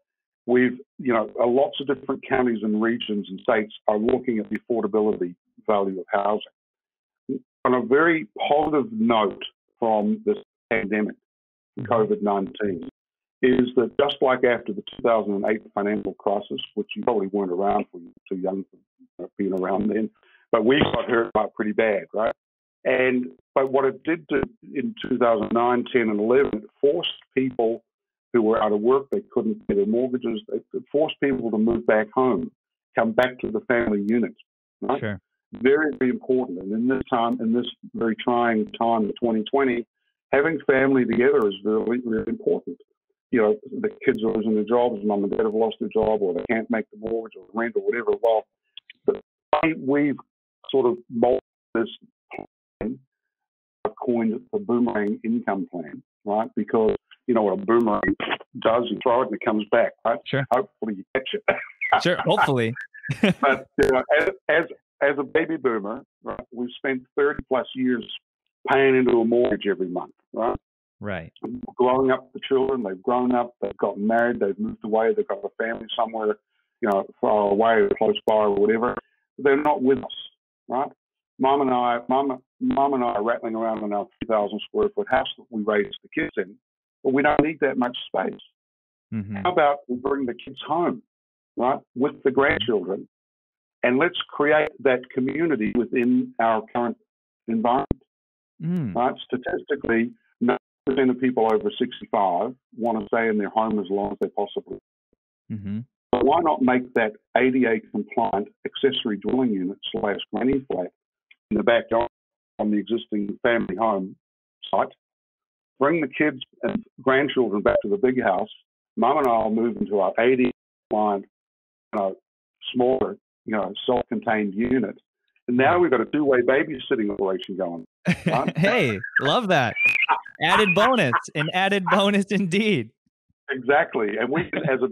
we've, you know, lots of different counties and regions and states are looking at the affordability value of housing. On a very positive note from this pandemic, mm-hmm. COVID 19, is that just like after the 2008 financial crisis, which you probably weren't around for, you too young for being around then, but we got hurt by it pretty bad, right? And but what it did do in 2009, 10, and 11, it forced people who were out of work, they couldn't pay their mortgages, it forced people to move back home, come back to the family unit, right? Sure. Very, very important. And in this time, in this very trying time of 2020, having family together is really, really important. You know, the kids are losing their jobs, mum and dad have lost their job, or they can't make the mortgage or rent or whatever. Well, we've sort of molded this plan, coined the boomerang income plan, right? Because you know what a boomerang does, you throw it and it comes back, right? Sure. Hopefully you catch it. [LAUGHS] sure, hopefully. [LAUGHS] but you know, as, as as a baby boomer, right, we've spent 30 plus years paying into a mortgage every month, right? Right. Growing up the children, they've grown up, they've gotten married, they've moved away, they've got a family somewhere, you know, far away or close by or whatever. They're not with us, right? Mom and I, mom, mom and I are rattling around in our 2,000 square foot house that we raised the kids in, but we don't need that much space. Mm-hmm. How about we bring the kids home, right, with the grandchildren, and let's create that community within our current environment. Mm. Right? Statistically, 90% of people over 65 want to stay in their home as long as they possibly. Mm-hmm. So why not make that ADA compliant accessory dwelling unit slash granny flat in the backyard on the existing family home site? Bring the kids and grandchildren back to the big house. Mum and I will move into our ADA compliant, you know, smaller, you know, self-contained unit. And now we've got a two-way babysitting operation going. [LAUGHS] Hey, love that. Added bonus, an added bonus indeed. Exactly, and we can, as a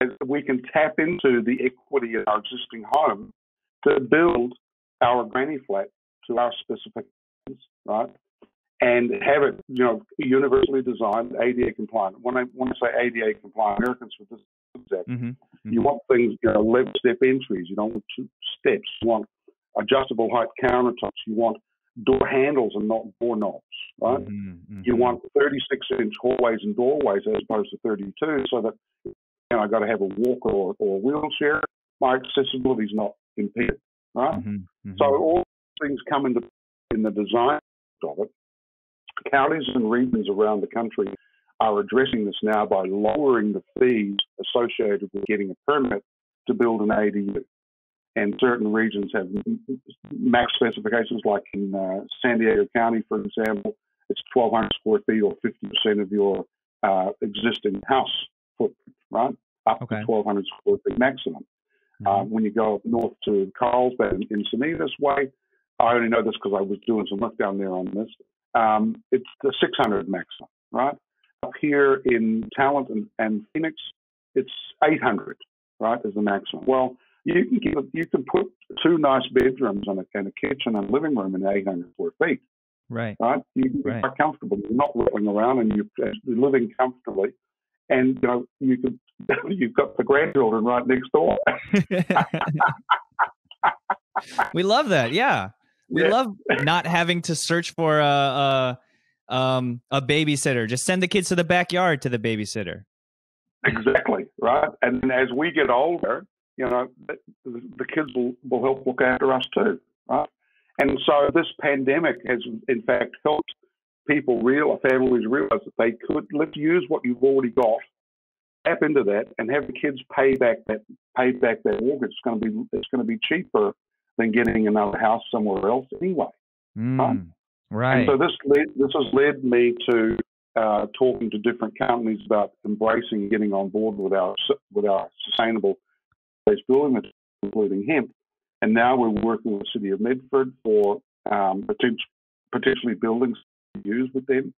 as we can tap into the equity in our existing home to build our granny flat to our specifications, right? And have it, you know, universally designed, ADA compliant. When I when I say ADA compliant, Americans with this, Mm-hmm. you want things, you know, level step entries. You don't want two steps. You want adjustable height countertops. You want door handles and not door knobs, right? Mm-hmm. You want 36 inch hallways and doorways as opposed to 32, so that you know, I got to have a walker or, or a wheelchair. My accessibility is not impeded, right? Mm-hmm. So all things come into in the design of it. Counties and regions around the country are addressing this now by lowering the fees associated with getting a permit to build an ADU. And certain regions have max specifications, like in uh, San Diego County, for example, it's 1,200 square feet or 50% of your uh, existing house footprint, right? Up Okay. to 1,200 square feet maximum. Uh, when you go up north to Carlsbad in, Encinitas Way, I only know this because I was doing some work down there on this. Um, it's the 600 maximum, right? Up here in Talent and, and Phoenix, it's 800, right, is the maximum. Well, you can give, you can put two nice bedrooms and a, and a kitchen and living room in 800 square feet, right. right? You can be Right. quite comfortable. You're not rolling around and you're, you're living comfortably. And you know you could [LAUGHS] you've got the grandchildren right next door. [LAUGHS] we love that. Yeah. We Yeah. love not having to search for a, a um a babysitter. Just send the kids to the backyard to the babysitter. Exactly, right? And as we get older, you know, the, the kids will, will help look after us too, right? And so this pandemic has, in fact, helped people real families realize that they could let's use what you've already got, tap into that, and have the kids pay back that pay back that mortgage. It's going to be it's going to be cheaper than getting another house somewhere else anyway. Mm, right. And so this led, this has led me to uh, talking to different companies about embracing getting on board with our with our sustainable based building materials, including hemp. And now we're working with the City of Medford for um, potent, potentially buildings to use with them.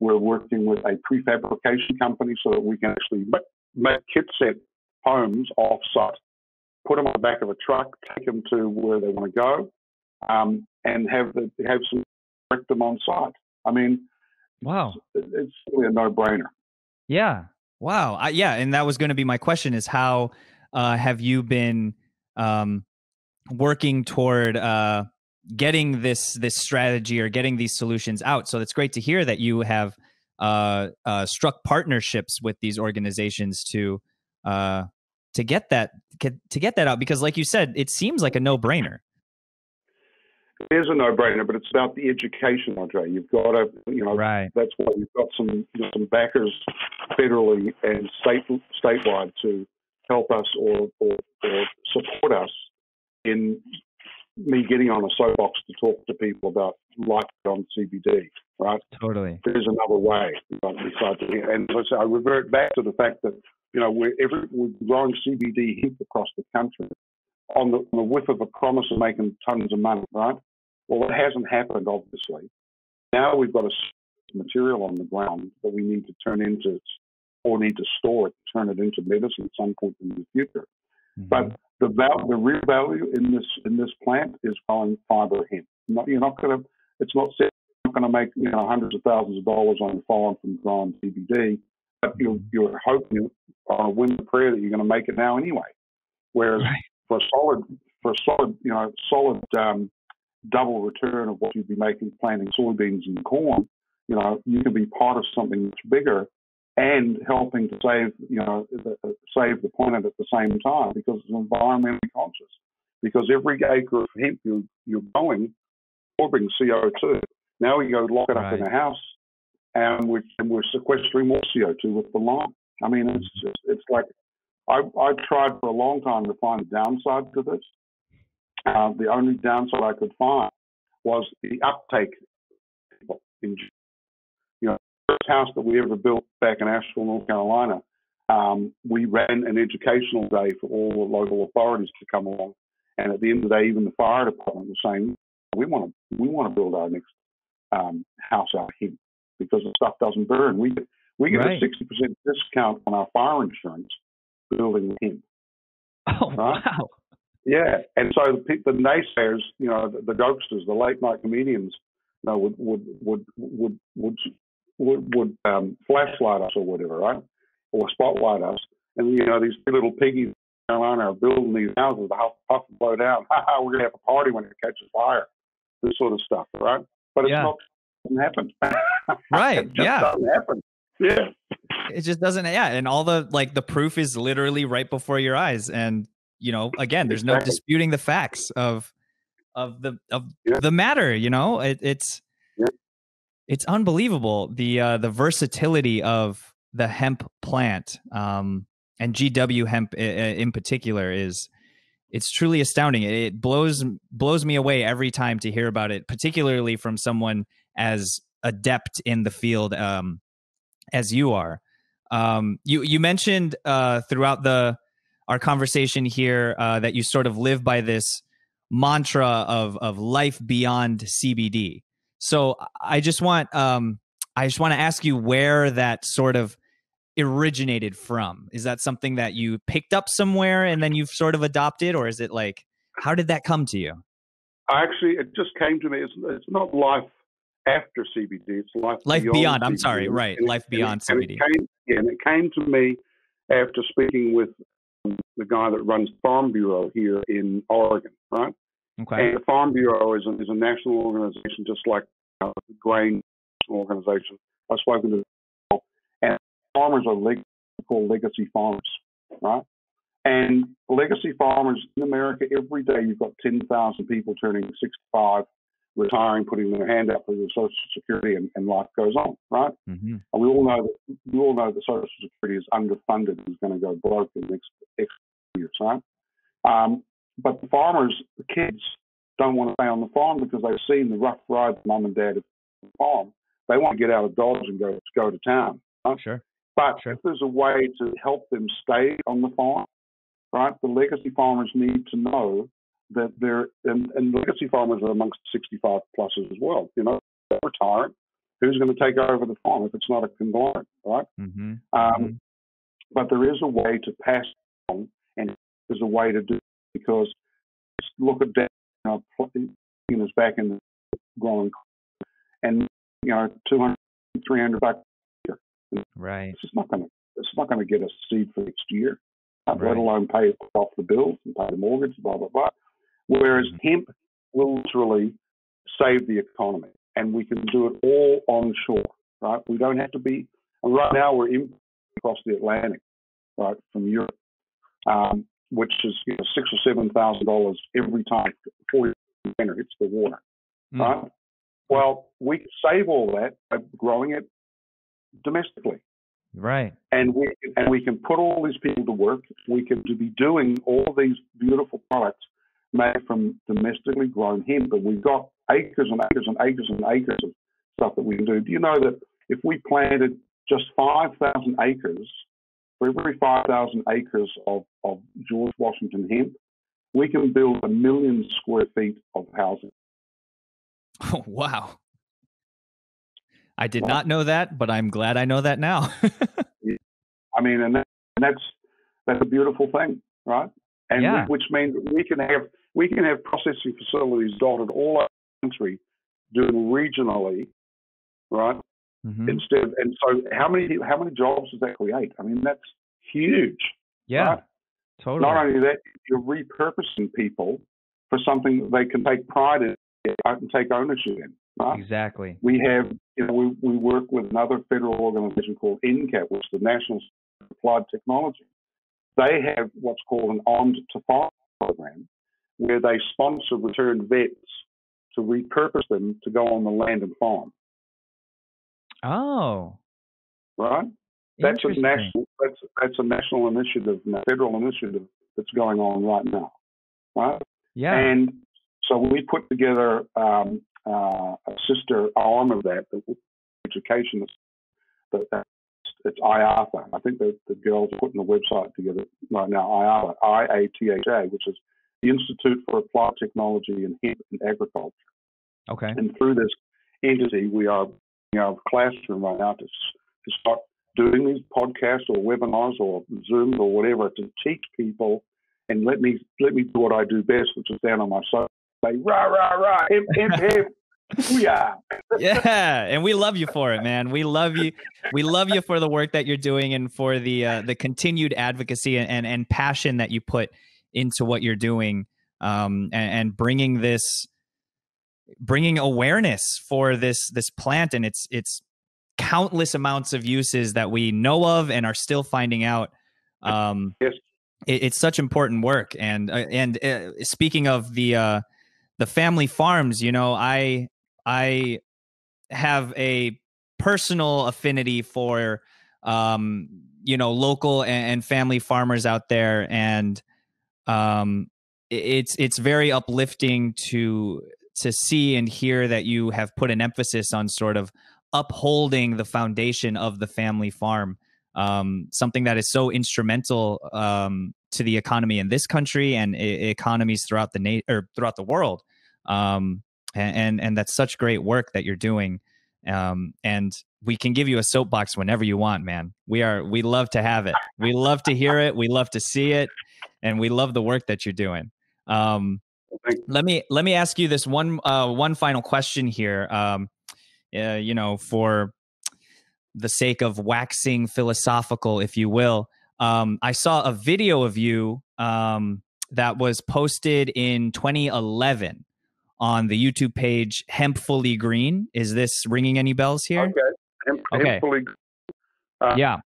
We're working with a prefabrication company so that we can actually make, make kit set homes off site, put them on the back of a truck, take them to where they want to go, um, and have the, have some erect them on site. I mean, wow. it's really a no-brainer. Yeah. Wow. I, yeah, and that was going to be my question: is how uh, have you been um, working toward uh, getting this this strategy or getting these solutions out? So it's great to hear that you have uh, uh, struck partnerships with these organizations to uh, to get that to get that out because, like you said, it seems like a no brainer. There's a no-brainer, but it's about the education, Andre. You've got to, you know, right. that's why we've got some you know, some backers federally and state statewide to help us or, or, or support us in me getting on a soapbox to talk to people about life on CBD, right? Totally. There's another way besides And I revert back to the fact that, you know, we're, every, we're growing CBD hemp across the country on the, on the whiff of a promise of making tons of money, right? Well, it hasn't happened, obviously. Now we've got a material on the ground that we need to turn into or need to store it, turn it into medicine at some point in the future. Mm-hmm. But the val- the real value in this in this plant is growing fiber hemp. Not, you're not going to. It's not not going to make you know hundreds of thousands of dollars on the farm from growing CBD, but you're you're hoping on a win the prayer that you're going to make it now anyway. Whereas right. for a solid for a solid you know solid um, double return of what you'd be making planting soybeans and corn, you know you can be part of something much bigger and helping to save, you know, the, save the planet at the same time because it's environmentally conscious. Because every acre of hemp you, you're growing, absorbing CO2. Now we go lock it up right. in a house, and we're, and we're sequestering more CO2 with the lime. I mean, it's just, it's like I I tried for a long time to find a downside to this. Uh, the only downside I could find was the uptake in first house that we ever built back in Asheville, North Carolina, um, we ran an educational day for all the local authorities to come along. And at the end of the day, even the fire department was saying, "We want to, we want to build our next um, house out here because the stuff doesn't burn. We get, we get right. a sixty percent discount on our fire insurance building with him." Oh right? wow! Yeah, and so the, the naysayers, you know, the, the jokesters, the late night comedians, you know, would would would would would would, would um, flashlight us or whatever, right? Or spotlight us. And, you know, these little piggies Carolina are building these houses, the house puff blow down. [LAUGHS] Ha ha, we're going to have a party when it catches fire. This sort of stuff, right? But it's yeah. not, doesn't happen. [LAUGHS] Right. it yeah. doesn't happen. Yeah. It just doesn't. Yeah. And all the, like, the proof is literally right before your eyes. And, you know, again, there's no disputing the facts of, of the, of yeah. the matter, you know, it, it's, it's unbelievable the uh, the versatility of the hemp plant um, and GW hemp in particular is it's truly astounding. It blows blows me away every time to hear about it, particularly from someone as adept in the field um, as you are. Um, you you mentioned uh, throughout the our conversation here uh, that you sort of live by this mantra of of life beyond CBD. So I just want um, I just want to ask you where that sort of originated from. Is that something that you picked up somewhere and then you've sort of adopted, or is it like how did that come to you? I actually, it just came to me. It's, it's not life after CBD. It's life life beyond. beyond I'm sorry, right? And life it, beyond and CBD. It came, yeah, and it came to me after speaking with the guy that runs Farm Bureau here in Oregon, right? Okay. And the Farm Bureau is a, is a national organization, just like uh, the grain organization. I've spoken to them, and farmers are leg- called legacy farmers, right? And legacy farmers in America, every day you've got 10,000 people turning 65, retiring, putting their hand up for the Social Security, and, and life goes on, right? Mm-hmm. And we all know that we all know that Social Security is underfunded and is going to go broke in the next, next years, right? Um, but the farmers, the kids, don't want to stay on the farm because they've seen the rough ride mum and dad have the farm. They want to get out of Dodge and go go to town. Right? Sure. But sure. if there's a way to help them stay on the farm, right? The legacy farmers need to know that they're and, and legacy farmers are amongst 65 pluses as well. You know, retiring. Who's going to take over the farm if it's not a conglomerate, right? Mm-hmm. Um, mm-hmm. But there is a way to pass on, and there's a way to do it because look at that, you know, us back in the growing, and you know, 200, 300 bucks a year. Right. It's just not going to. It's not going to get us seed for next year, right. let alone pay off the bills and pay the mortgage, blah blah blah. Whereas hemp will literally save the economy, and we can do it all onshore. Right. We don't have to be. And right now we're in across the Atlantic, right, from Europe. Um, which is you know, six or seven thousand dollars every time before container hits the water, mm. right? Well, we save all that by growing it domestically. Right. And we and we can put all these people to work. We can be doing all these beautiful products made from domestically grown hemp, but we've got acres and acres and acres and acres of stuff that we can do. Do you know that if we planted just 5,000 acres, for every 5,000 acres of, of George Washington hemp, we can build a million square feet of housing. Oh, [LAUGHS] wow. I did not know that, but I'm glad I know that now. [LAUGHS] yeah. I mean, and, that, and, that's that's a beautiful thing, right? And yeah. we, which means we can have we can have processing facilities dotted all over the country, doing regionally, right? Mm-hmm. Instead, of, and so how many how many jobs does that create? I mean, that's huge. Yeah, right? totally. Not only that, you're repurposing people for something they can take pride in and take ownership in. Right? Exactly. We have, you know, we, we work with another federal organization called NCAT, which is the National Applied Technology. They have what's called an Armed to Farm program, where they sponsor returned vets to repurpose them to go on the land and farm. Oh. Right? That's a national that's that's a national initiative, a federal initiative that's going on right now. Right? Yeah. And so we put together um, uh, a sister arm of that, the education. That, that it's IATHA. I think the, the girls are putting the website together right now. IATHA, I-A-T-H-A, which is the Institute for Applied Technology in Hemp and Agriculture. Okay. And through this entity, we are in our classroom right now to, to start doing these podcasts or webinars or Zooms or whatever to teach people and let me let me do what I do best, which is down on my side, say rah rah rah, hip hip hip. Yeah. yeah, and we love you for it, man. We love you. We love you for the work that you're doing and for the uh, the continued advocacy and, and, and passion that you put into what you're doing, um, and, and bringing this bringing awareness for this this plant and its its countless amounts of uses that we know of and are still finding out. Um, yes. It, it's such important work. And uh, and uh, speaking of the uh, the family farms, you know, I I have a personal affinity for um, you know local and, and family farmers out there, and um, it's it's very uplifting to to see and hear that you have put an emphasis on sort of upholding the foundation of the family farm um, something that is so instrumental um, to the economy in this country and economies throughout the na- or throughout the world. Um, and, and, and that's such great work that you're doing. Um, and we can give you a soapbox whenever you want man. We are we love to have it. We love to hear it. We love to see it and we love the work that you're doing um, let me let me ask you this one uh, one final question here. Um, uh, you know, for the sake of waxing philosophical, if you will, um, I saw a video of you um, that was posted in 2011 on the YouTube page Hemp Fully Green. Is this ringing any bells here? Okay. Hemp, okay. Hemp fully, uh, yeah.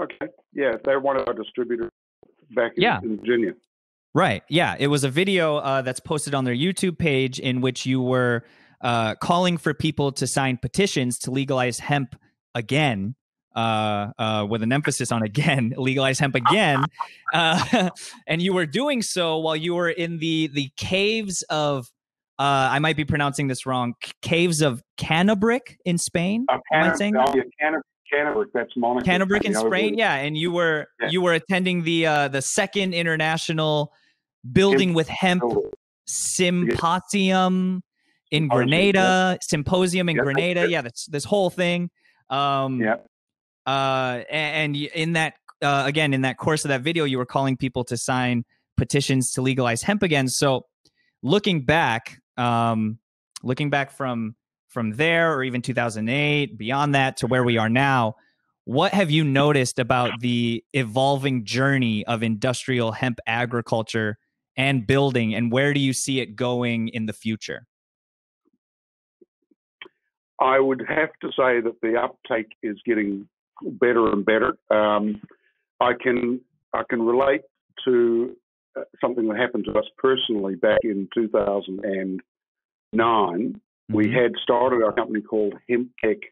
Okay. Yeah, they're one of our distributors back in, yeah. in Virginia. Right. Yeah. It was a video uh, that's posted on their YouTube page in which you were uh, calling for people to sign petitions to legalize hemp again, uh, uh with an emphasis on again, [LAUGHS] legalize hemp again. Uh, [LAUGHS] and you were doing so while you were in the the caves of. Uh, I might be pronouncing this wrong. Caves of Cannabric in Spain. Uh, Am I saying that? Yeah, Cannabric, that's Monica. Cannabric in Spain, yeah. And you were yeah. you were attending the uh, the second international building with hemp symposium in Granada, symposium in Granada. Yeah, this this whole thing. Um, yeah. Uh, and, and in that uh, again, in that course of that video, you were calling people to sign petitions to legalize hemp again. So, looking back, um, looking back from from there, or even 2008, beyond that to where we are now, what have you noticed about the evolving journey of industrial hemp agriculture and building and where do you see it going in the future? I would have to say that the uptake is getting better and better. Um, i can i can relate to uh, something that happened to us personally back in 2000 and we Mhm. had started our company called Hemtech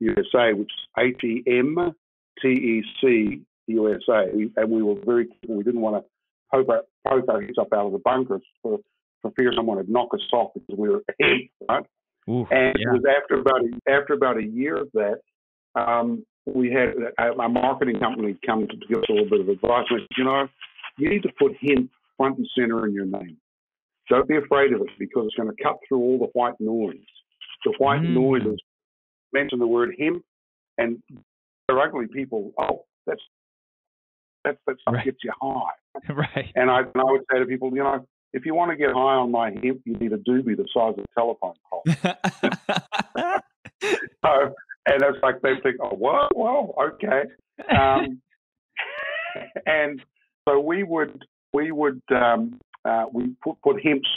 USA, which is H E M T E C USA, and we were very we didn't want to poke our, poke our heads up out of the bunkers for, for fear someone would knock us off because we were hemp, right? Ooh, And yeah. it was after about a, after about a year of that, um, we had a, a marketing company come to give us a little bit of advice. We said, you know, you need to put hemp front and center in your name. Don't be afraid of it because it's going to cut through all the white noise. The white Mm. noise is mention the word hemp, and they're ugly people. Oh, that's that's that stuff Right. gets you high. [LAUGHS] right. And I and I would say to people, you know, if you want to get high on my hemp, you need a doobie the size of a telephone pole. [LAUGHS] [LAUGHS] So, and it's like they think, oh, whoa, whoa, okay. Um, and so we would we would um, uh, we put put hemp's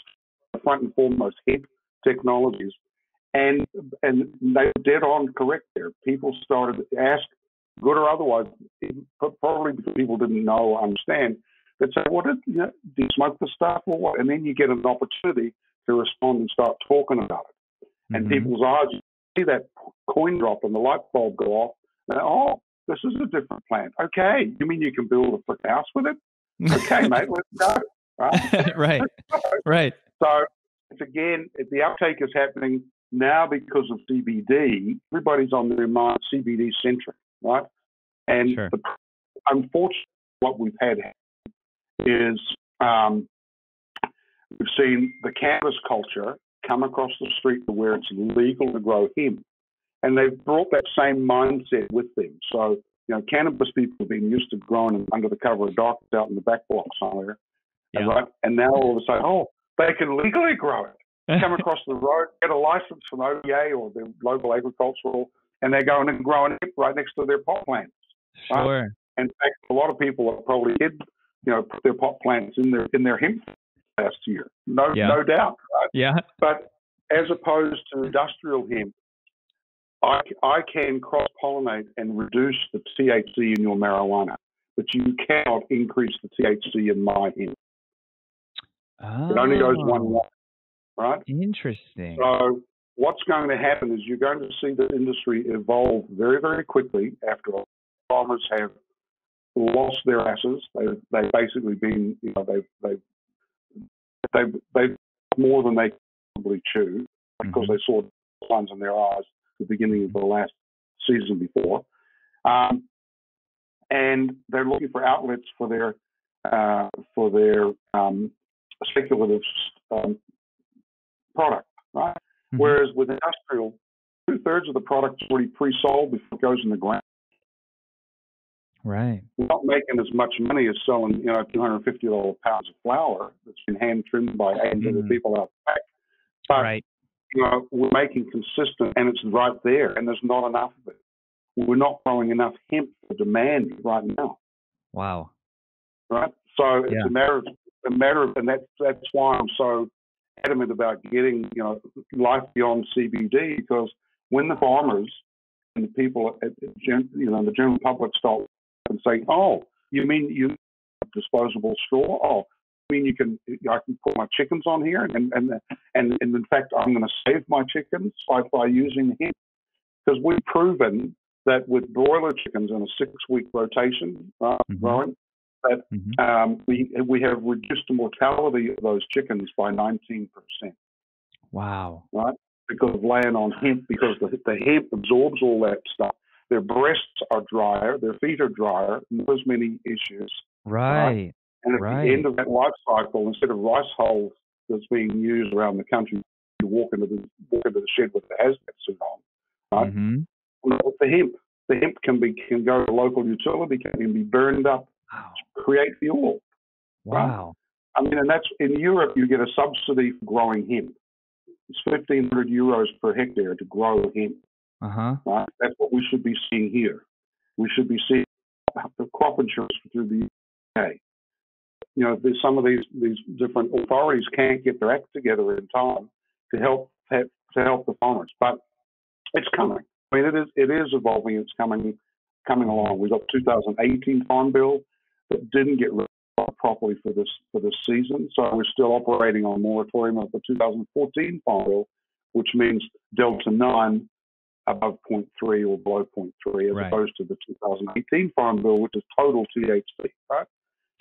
front and foremost hemp technologies, and and they were dead on correct there. People started to ask, good or otherwise, probably because people didn't know or understand. They'd say, "What did you know, do you smoke the stuff or what?" And then you get an opportunity to respond and start talking about it and Mhm. people's eyes you see that coin drop and the light bulb go off. And, oh, this is a different plant. Okay, you mean you can build a house with it? Okay, mate, let's go. Right. [LAUGHS] right. [LAUGHS] Right. So it's again, the uptake is happening now because of CBD. Everybody's on their mind CBD centric, right? And Sure. the, unfortunately, what we've had is um, we've seen the cannabis culture come across the street to where it's legal to grow hemp, and they've brought that same mindset with them. So you know, cannabis people have been used to growing under the cover of darkness out in the back block somewhere, Yeah. right? And now all of a sudden, oh, they can legally grow it. [LAUGHS] Come across the road, get a license from ODA or the local agricultural, and they're going and growing it right next to their pot plants. Sure. In fact, a lot of people probably did, you know, put their pot plants in their in their hemp last year. No, Yeah. no doubt, right? Yeah. But as opposed to industrial hemp, I, I can cross pollinate and reduce the THC in your marijuana, but you cannot increase the THC in my hemp. It only goes one way, right? Interesting. So what's going to happen is you're going to see the industry evolve very, very quickly after farmers have lost their asses. They've, they've basically been, you know, they've, they've, they've, they've more than they probably chew because Mhm. they saw signs in their eyes at the beginning of the last season before. Um, and they're looking for outlets for their, uh, for their um, speculative um, product, right? Mhm. Whereas with industrial, two thirds of the product is already pre-sold before it goes in the ground. Right. We're not making as much money as selling, you know, two hundred fifty dollar pounds of flour that's been hand trimmed by eight hundred Mhm. people out back. But Right. you know, we're making consistent, and it's right there, and there's not enough of it. We're not growing enough hemp for demand right now, Wow. right? So it's Yeah. a matter of a matter of, and that's that's why I'm so adamant about getting you know life beyond CBD because when the farmers and the people, at, you know, the general public start and say, "Oh, you mean you disposable straw? Oh, you mean you can I can put my chickens on here and and and, and in fact I'm going to save my chickens by by using hemp because we've proven that with broiler chickens in a six week rotation uh, Mhm. growing Mhm. um, we we have reduced the mortality of those chickens by 19 percent Wow. Right? Because of laying on hemp because the, the hemp absorbs all that stuff. Their breasts are drier, their feet are drier, not as many issues. Right. And at Right. the end of that life cycle, instead of rice hulls that's being used around the country, you walk into the walk into the shed with the hazmat suit on. Right. Mhm. Well, the hemp, the hemp can be can go to local utility, can be burned up, Wow. create fuel. Wow. I mean, and that's in Europe. You get a subsidy for growing hemp. It's fifteen hundred euros per hectare to grow hemp. Uh huh. Right? That's what we should be seeing here. We should be seeing the crop insurance through the UK. You know, there's some of these these different authorities can't get their act together in time to help to help the farmers, but it's coming. I mean, it is it is evolving. It's coming coming along. We've got 2018 Farm Bill that didn't get properly for this for this season. So we're still operating on moratorium of the 2014 farm bill, which means delta nine above 0.3 or below 0.3, as right. opposed to the 2018 farm bill, which is total THC. Right.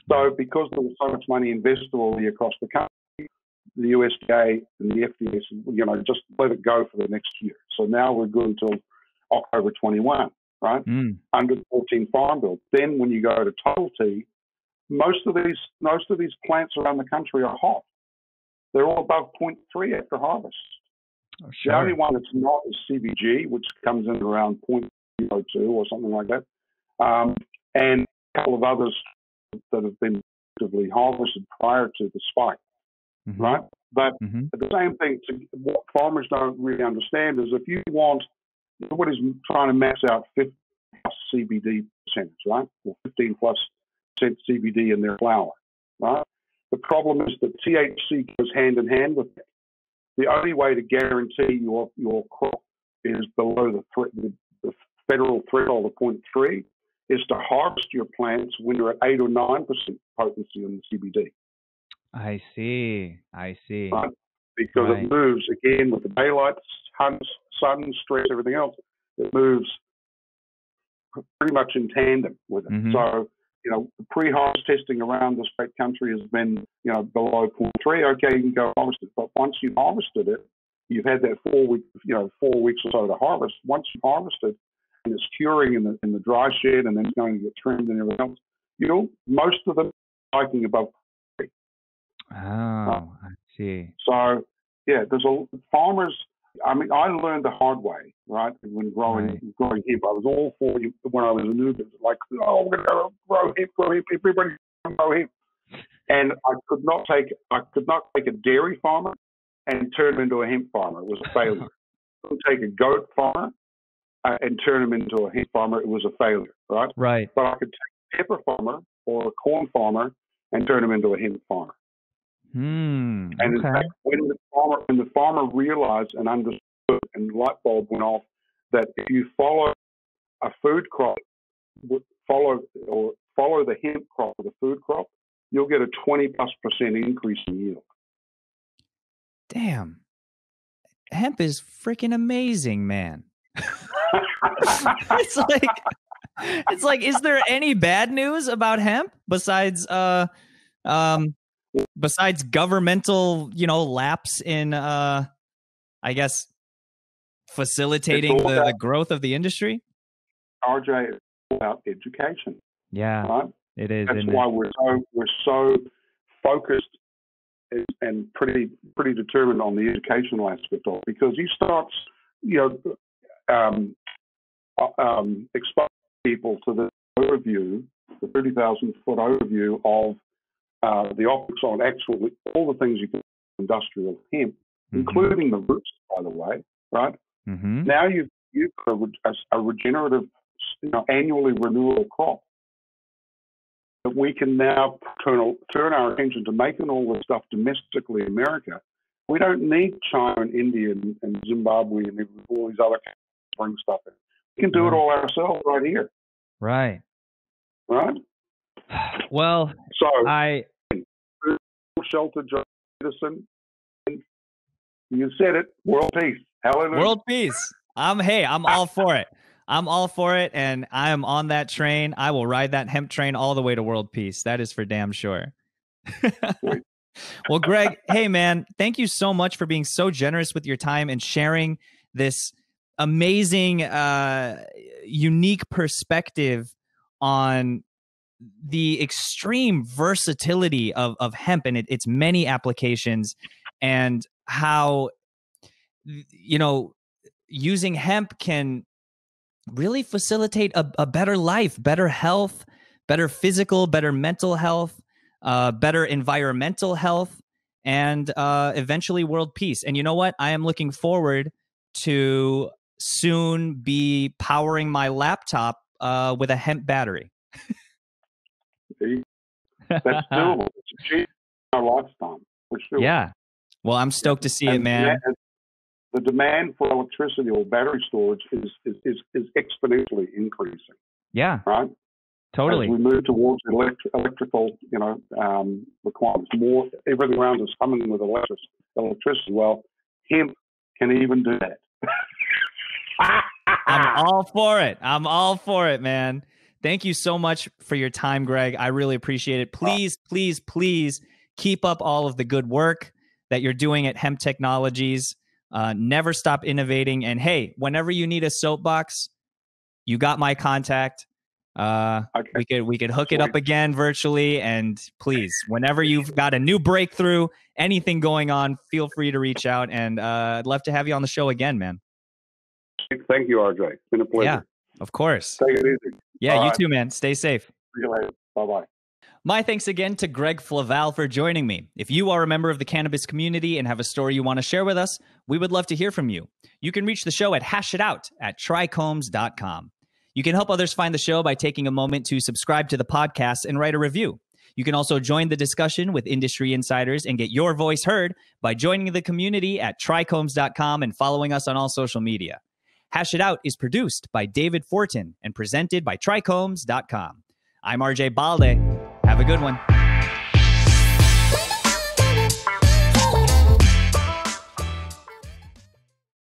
So because there was so much money invested already across the country, the USDA and the FDA said, you know, just let it go for the next year. So now we're good until October 21 right? Mm. Under the 14 Farm Bill. Then when you go to total T, most of these most of these plants around the country are hot. They're all above 0.3 after harvest. Oh, sure. The only one that's not is CBG, which comes in around 0.02 or something like that, um, and a couple of others that have been actively harvested prior to the spike, mm-hmm. right? But mm-hmm. the same thing, to, what farmers don't really understand is if you want Nobody's trying to max out 50 plus CBD percentage, right? Or 15 plus percent CBD in their flower, right? The problem is that THC goes hand in hand with it. The only way to guarantee your your crop is below the, the, the federal threshold of 0.3 is to harvest your plants when you're at 8 or 9% potency on the CBD. I see. I see. Right? Because right. it moves again with the daylight, sun, stress, everything else. It moves pretty much in tandem with it. Mm-hmm. So, you know, the pre-harvest testing around this great country has been, you know, below 0.3. Okay, you can go harvest it. But once you've harvested it, you've had that four week, you know, four weeks or so to harvest. Once you've harvested and it's curing in the in the dry shed and then it's going to get trimmed and everything else, you know, most of them spiking above. Three. Oh, uh, see. So yeah, there's a farmers I mean, I learned the hard way, right? When growing right. growing hemp, I was all for you when I was a new like, oh, we're gonna grow hemp, grow hemp, everybody grow hemp, and I could not take I could not take a dairy farmer and turn him into a hemp farmer. It was a failure. [LAUGHS] I could take a goat farmer uh, and turn him into a hemp farmer. It was a failure, right? Right. But I could take a pepper farmer or a corn farmer and turn him into a hemp farmer. Hmm, and in fact, when the farmer when the farmer realized and understood and the light bulb went off that if you follow a food crop, follow or follow the hemp crop or the food crop, you'll get a 20 plus percent increase in yield. Damn. Hemp is freaking amazing, man. it's like it's like is there any bad news about hemp besides uh um besides governmental, you know, lapse in, uh, I guess, facilitating the, the growth of the industry? RJ is about education. Yeah, right? it is. That's why it? we're so we're so focused and pretty pretty determined on the educational aspect of it because you start, you know, um, uh, um, expose people to the overview, the thirty thousand foot overview of uh, the optics on actual all the things you can industrial hemp, mm-hmm. including the roots, by the way, right? Mm-hmm. Now you've you've got a, a regenerative, you know, annually renewable crop that we can now turn turn our attention to making all this stuff domestically in America. We don't need China and India and, and Zimbabwe and all these other countries to bring stuff in. We can do it all ourselves right here. Right. Right. [SIGHS] Well, so I shelter, John Edison. You said it. World peace. Hallelujah. World peace. I'm hey, I'm all for it. I'm all for it, and I am on that train. I will ride that hemp train all the way to world peace. That is for damn sure. [LAUGHS] well, Greg, hey man, thank you so much for being so generous with your time and sharing this amazing, uh, unique perspective on the extreme versatility of, of hemp and it, its many applications and how you know using hemp can really facilitate a, a better life better health better physical better mental health uh, better environmental health and uh, eventually world peace. And you know what? I am looking forward to soon be powering my laptop uh, with a hemp battery [LAUGHS] That's doable. It's achieved our lifetime for sure. Yeah. Well, I'm stoked to see and it, man. The demand for electricity or battery storage is, is, is, is exponentially increasing. Yeah. Right? Totally. As we move towards elect- electrical, you know, um, requirements, more everything around us coming with electric- electricity. Well, hemp can even do that. I'm all for it. I'm all for it, man. Thank you so much for your time, Greg. I really appreciate it. Please, please, please keep up all of the good work that you're doing at Hemp Technologies. Uh, never stop innovating. And hey, whenever you need a soapbox, you got my contact. Uh, Okay. we could we could hook it up again virtually. And please, whenever you've got a new breakthrough, anything going on, feel free to reach out. And uh, I'd love to have you on the show again, man. Thank you, RJ. It's been a pleasure. Yeah. Of course. Take it easy. Yeah, All you right. too, man. Stay safe. See you later. Bye bye. My thanks again to Greg Flavall for joining me. If you are a member of the cannabis community and have a story you want to share with us, we would love to hear from you. You can reach the show at hashitout at trichomes.com. You can help others find the show by taking a moment to subscribe to the podcast and write a review. You can also join the discussion with industry insiders and get your voice heard by joining the community at trichomes.com and following us on all social media. Hash It Out is produced by David Fortin and presented by trichomes.com. I'm RJ Balde. Have a good one.